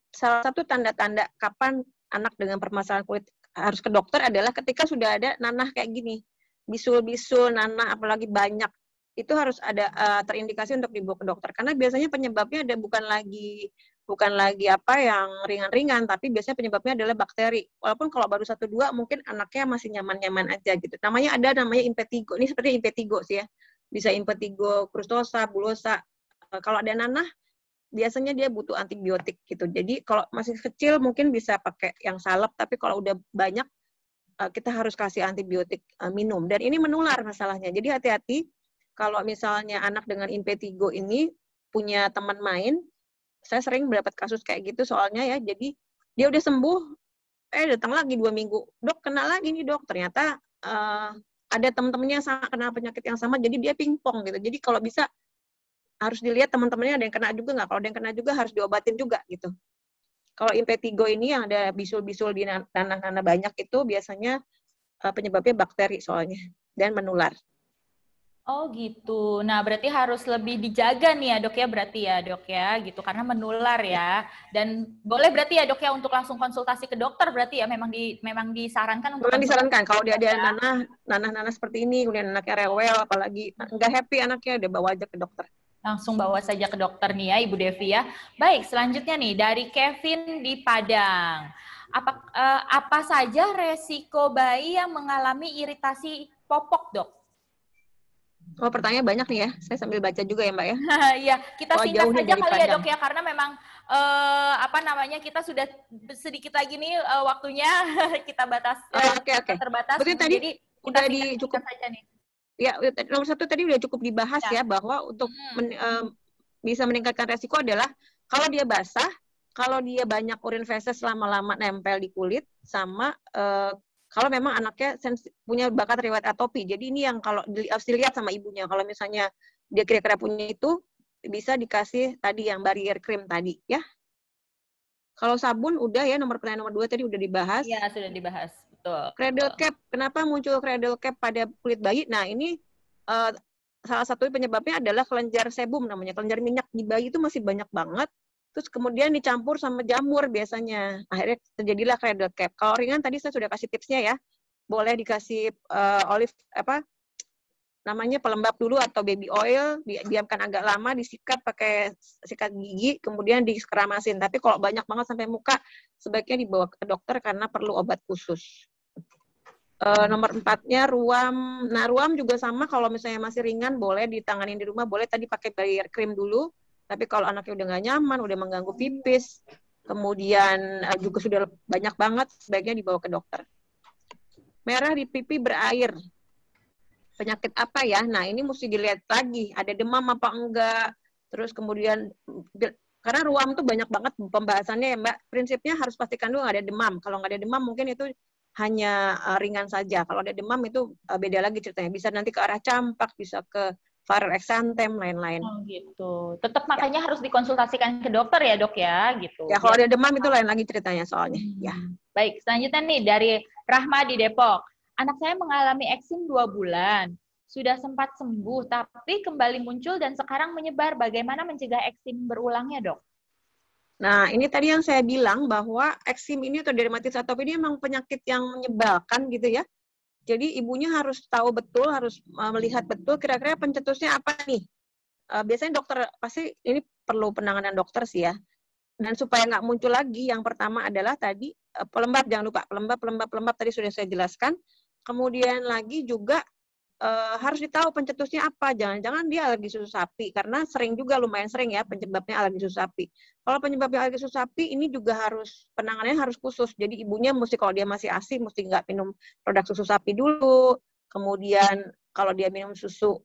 salah satu tanda-tanda kapan anak dengan permasalahan kulit harus ke dokter adalah ketika sudah ada nanah kayak gini, bisul-bisul, nanah apalagi banyak, itu harus ada uh, terindikasi untuk dibawa ke dokter. Karena biasanya penyebabnya ada bukan lagi bukan lagi apa yang ringan-ringan, tapi biasanya penyebabnya adalah bakteri. Walaupun kalau baru satu dua mungkin anaknya masih nyaman-nyaman aja gitu. Namanya ada namanya impetigo. Ini seperti impetigo sih ya. Bisa impetigo krustosa, bulosa. Uh, kalau ada nanah biasanya dia butuh antibiotik gitu. Jadi kalau masih kecil mungkin bisa pakai yang salep, tapi kalau udah banyak uh, kita harus kasih antibiotik uh, minum. Dan ini menular masalahnya. Jadi hati-hati kalau misalnya anak dengan impetigo ini punya teman main, saya sering mendapat kasus kayak gitu soalnya ya. Jadi dia udah sembuh, eh datang lagi dua minggu, dok kena lagi nih dok. Ternyata uh, ada teman-temannya sama kena penyakit yang sama, jadi dia pingpong gitu. Jadi kalau bisa harus dilihat teman-temannya ada yang kena juga nggak. Kalau ada yang kena juga harus diobatin juga gitu. Kalau impetigo ini yang ada bisul-bisul di tanah-tanah banyak itu biasanya uh, penyebabnya bakteri soalnya dan menular. Oh gitu. Nah berarti harus lebih dijaga nih ya dok ya berarti ya dok ya gitu karena menular ya. Dan boleh berarti ya dok ya untuk langsung konsultasi ke dokter berarti ya memang di memang disarankan untuk. Memang disarankan kalau dia ada ya. nanah nanah nanah seperti ini kemudian anaknya rewel apalagi nggak happy anaknya udah bawa aja ke dokter langsung bawa saja ke dokter nih ya Ibu Devi ya. Baik, selanjutnya nih dari Kevin di Padang. Apa uh, apa saja resiko bayi yang mengalami iritasi popok, Dok? Oh, pertanyaan banyak nih ya. Saya sambil baca juga ya, Mbak ya. Iya, kita oh, singkat saja kali ya, Dok ya, karena memang uh, apa namanya kita sudah sedikit lagi nih uh, waktunya kita batas oh, okay, okay. terbatas. Betul tadi Jadi, udah di cukup saja nih ya nomor satu tadi udah cukup dibahas ya, ya bahwa untuk hmm. men, um, bisa meningkatkan resiko adalah kalau dia basah, kalau dia banyak urin feses lama-lama nempel di kulit, sama uh, kalau memang anaknya punya bakat riwayat atopi. Jadi ini yang kalau harus dilihat sama ibunya. Kalau misalnya dia kira-kira punya itu, bisa dikasih tadi yang barrier cream tadi ya. Kalau sabun udah ya nomor pertanyaan nomor dua tadi udah dibahas. Iya sudah dibahas. Betul. Cradle cap, kenapa muncul cradle cap pada kulit bayi? Nah, ini uh, salah satu penyebabnya adalah kelenjar sebum namanya. Kelenjar minyak di bayi itu masih banyak banget. Terus kemudian dicampur sama jamur biasanya. Akhirnya terjadilah cradle cap. Kalau ringan tadi saya sudah kasih tipsnya ya. Boleh dikasih uh, olive apa namanya pelembab dulu atau baby oil, diamkan agak lama, disikat pakai sikat gigi, kemudian dikeramasin. Tapi kalau banyak banget sampai muka, sebaiknya dibawa ke dokter karena perlu obat khusus. Uh, nomor empatnya ruam. Nah ruam juga sama kalau misalnya masih ringan boleh ditangani di rumah, boleh tadi pakai barrier cream dulu. Tapi kalau anaknya udah nggak nyaman, udah mengganggu pipis, kemudian uh, juga sudah banyak banget, sebaiknya dibawa ke dokter. Merah di pipi berair. Penyakit apa ya? Nah ini mesti dilihat lagi, ada demam apa enggak. Terus kemudian karena ruam tuh banyak banget pembahasannya ya Mbak. Prinsipnya harus pastikan dulu nggak ada demam. Kalau nggak ada demam mungkin itu hanya uh, ringan saja. Kalau ada demam itu uh, beda lagi ceritanya. Bisa nanti ke arah campak, bisa ke viral exanthem, lain-lain. Oh gitu. Tetap makanya ya. harus dikonsultasikan ke dokter ya dok ya, gitu. Ya kalau ada demam itu lain lagi ceritanya soalnya. Hmm. Ya. Baik, selanjutnya nih dari Rahma di Depok. Anak saya mengalami eksim dua bulan. Sudah sempat sembuh, tapi kembali muncul dan sekarang menyebar. Bagaimana mencegah eksim berulangnya dok? Nah, ini tadi yang saya bilang bahwa eksim ini atau dermatitis atopi ini memang penyakit yang menyebalkan gitu ya. Jadi ibunya harus tahu betul, harus uh, melihat betul kira-kira pencetusnya apa nih. Uh, biasanya dokter pasti ini perlu penanganan dokter sih ya. Dan supaya nggak muncul lagi, yang pertama adalah tadi uh, pelembab, jangan lupa pelembab, pelembab, pelembab tadi sudah saya jelaskan. Kemudian lagi juga uh, harus ditahu pencetusnya apa. Jangan-jangan dia alergi susu sapi karena sering juga lumayan sering ya penyebabnya alergi susu sapi. Kalau penyebabnya alergi susu sapi ini juga harus penanganannya harus khusus. Jadi ibunya mesti kalau dia masih ASI mesti nggak minum produk susu sapi dulu. Kemudian kalau dia minum susu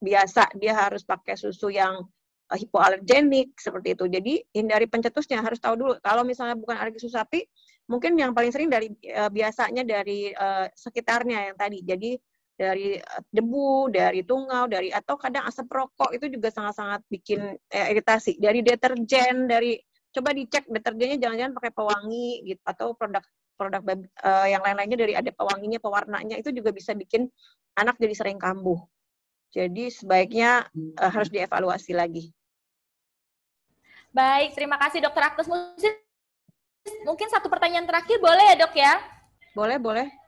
biasa dia harus pakai susu yang uh, hipoalergenik seperti itu. Jadi hindari pencetusnya harus tahu dulu. Kalau misalnya bukan alergi susu sapi, mungkin yang paling sering dari uh, biasanya dari sekitarnya yang tadi. Jadi dari eh, debu, dari tungau, dari atau kadang asap rokok itu juga sangat-sangat bikin eh, iritasi. Dari deterjen, dari coba dicek deterjennya jangan-jangan pakai pewangi gitu atau produk produk uh, yang lain-lainnya dari ada pewanginya, pewarnanya itu juga bisa bikin anak jadi sering kambuh. Jadi sebaiknya uh, harus dievaluasi lagi. Baik, terima kasih Dokter Agnes. Mungkin satu pertanyaan terakhir boleh ya dok ya? Boleh, boleh.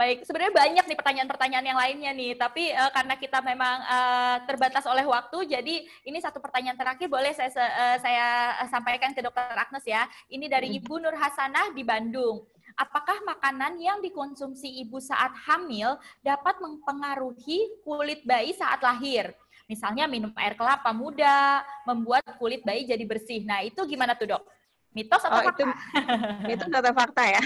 Baik, sebenarnya banyak nih pertanyaan-pertanyaan yang lainnya nih, tapi uh, karena kita memang uh, terbatas oleh waktu, jadi ini satu pertanyaan terakhir boleh saya uh, saya sampaikan ke Dokter Agnes ya. Ini dari hmm. Ibu Nur Hasanah di Bandung. Apakah makanan yang dikonsumsi ibu saat hamil dapat mempengaruhi kulit bayi saat lahir? Misalnya minum air kelapa muda membuat kulit bayi jadi bersih. Nah, itu gimana tuh, Dok? Mitos atau oh, fakta? Itu, mitos atau fakta ya?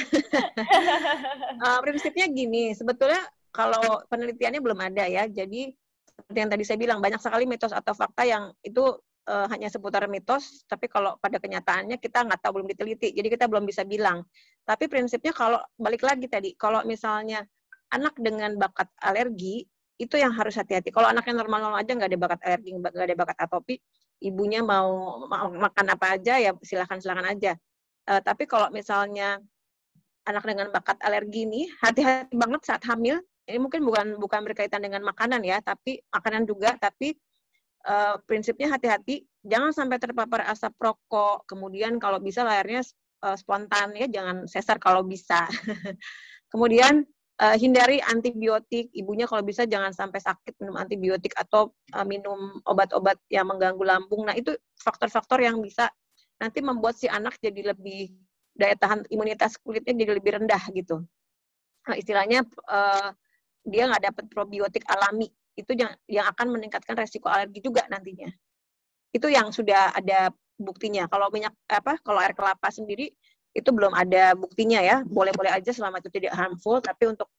uh, prinsipnya gini, sebetulnya kalau penelitiannya belum ada ya, jadi seperti yang tadi saya bilang, banyak sekali mitos atau fakta yang itu uh, hanya seputar mitos, tapi kalau pada kenyataannya kita nggak tahu, belum diteliti, jadi kita belum bisa bilang. Tapi prinsipnya kalau balik lagi tadi, kalau misalnya anak dengan bakat alergi, itu yang harus hati-hati. Kalau anaknya normal-normal aja nggak ada bakat alergi, nggak ada bakat atopi, ibunya mau, makan apa aja ya silahkan silahkan aja. Uh, tapi kalau misalnya anak dengan bakat alergi ini hati-hati banget saat hamil. Ini mungkin bukan bukan berkaitan dengan makanan ya, tapi makanan juga. Tapi uh, prinsipnya hati-hati, jangan sampai terpapar asap rokok. Kemudian kalau bisa layarnya uh, spontan ya, jangan sesar kalau bisa. Kemudian uh, hindari antibiotik. Ibunya kalau bisa jangan sampai sakit minum antibiotik atau uh, minum obat-obat yang mengganggu lambung. Nah, itu faktor-faktor yang bisa nanti membuat si anak jadi lebih daya tahan imunitas kulitnya jadi lebih rendah gitu. Nah, istilahnya uh, dia nggak dapat probiotik alami. Itu yang yang akan meningkatkan resiko alergi juga nantinya. Itu yang sudah ada buktinya. Kalau minyak apa kalau air kelapa sendiri itu belum ada buktinya ya. Boleh-boleh aja selama itu tidak harmful, tapi untuk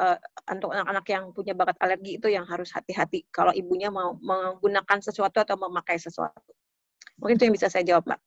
uh, untuk anak-anak yang punya bakat alergi itu yang harus hati-hati kalau ibunya mau menggunakan sesuatu atau memakai sesuatu. Mungkin itu yang bisa saya jawab, Mbak.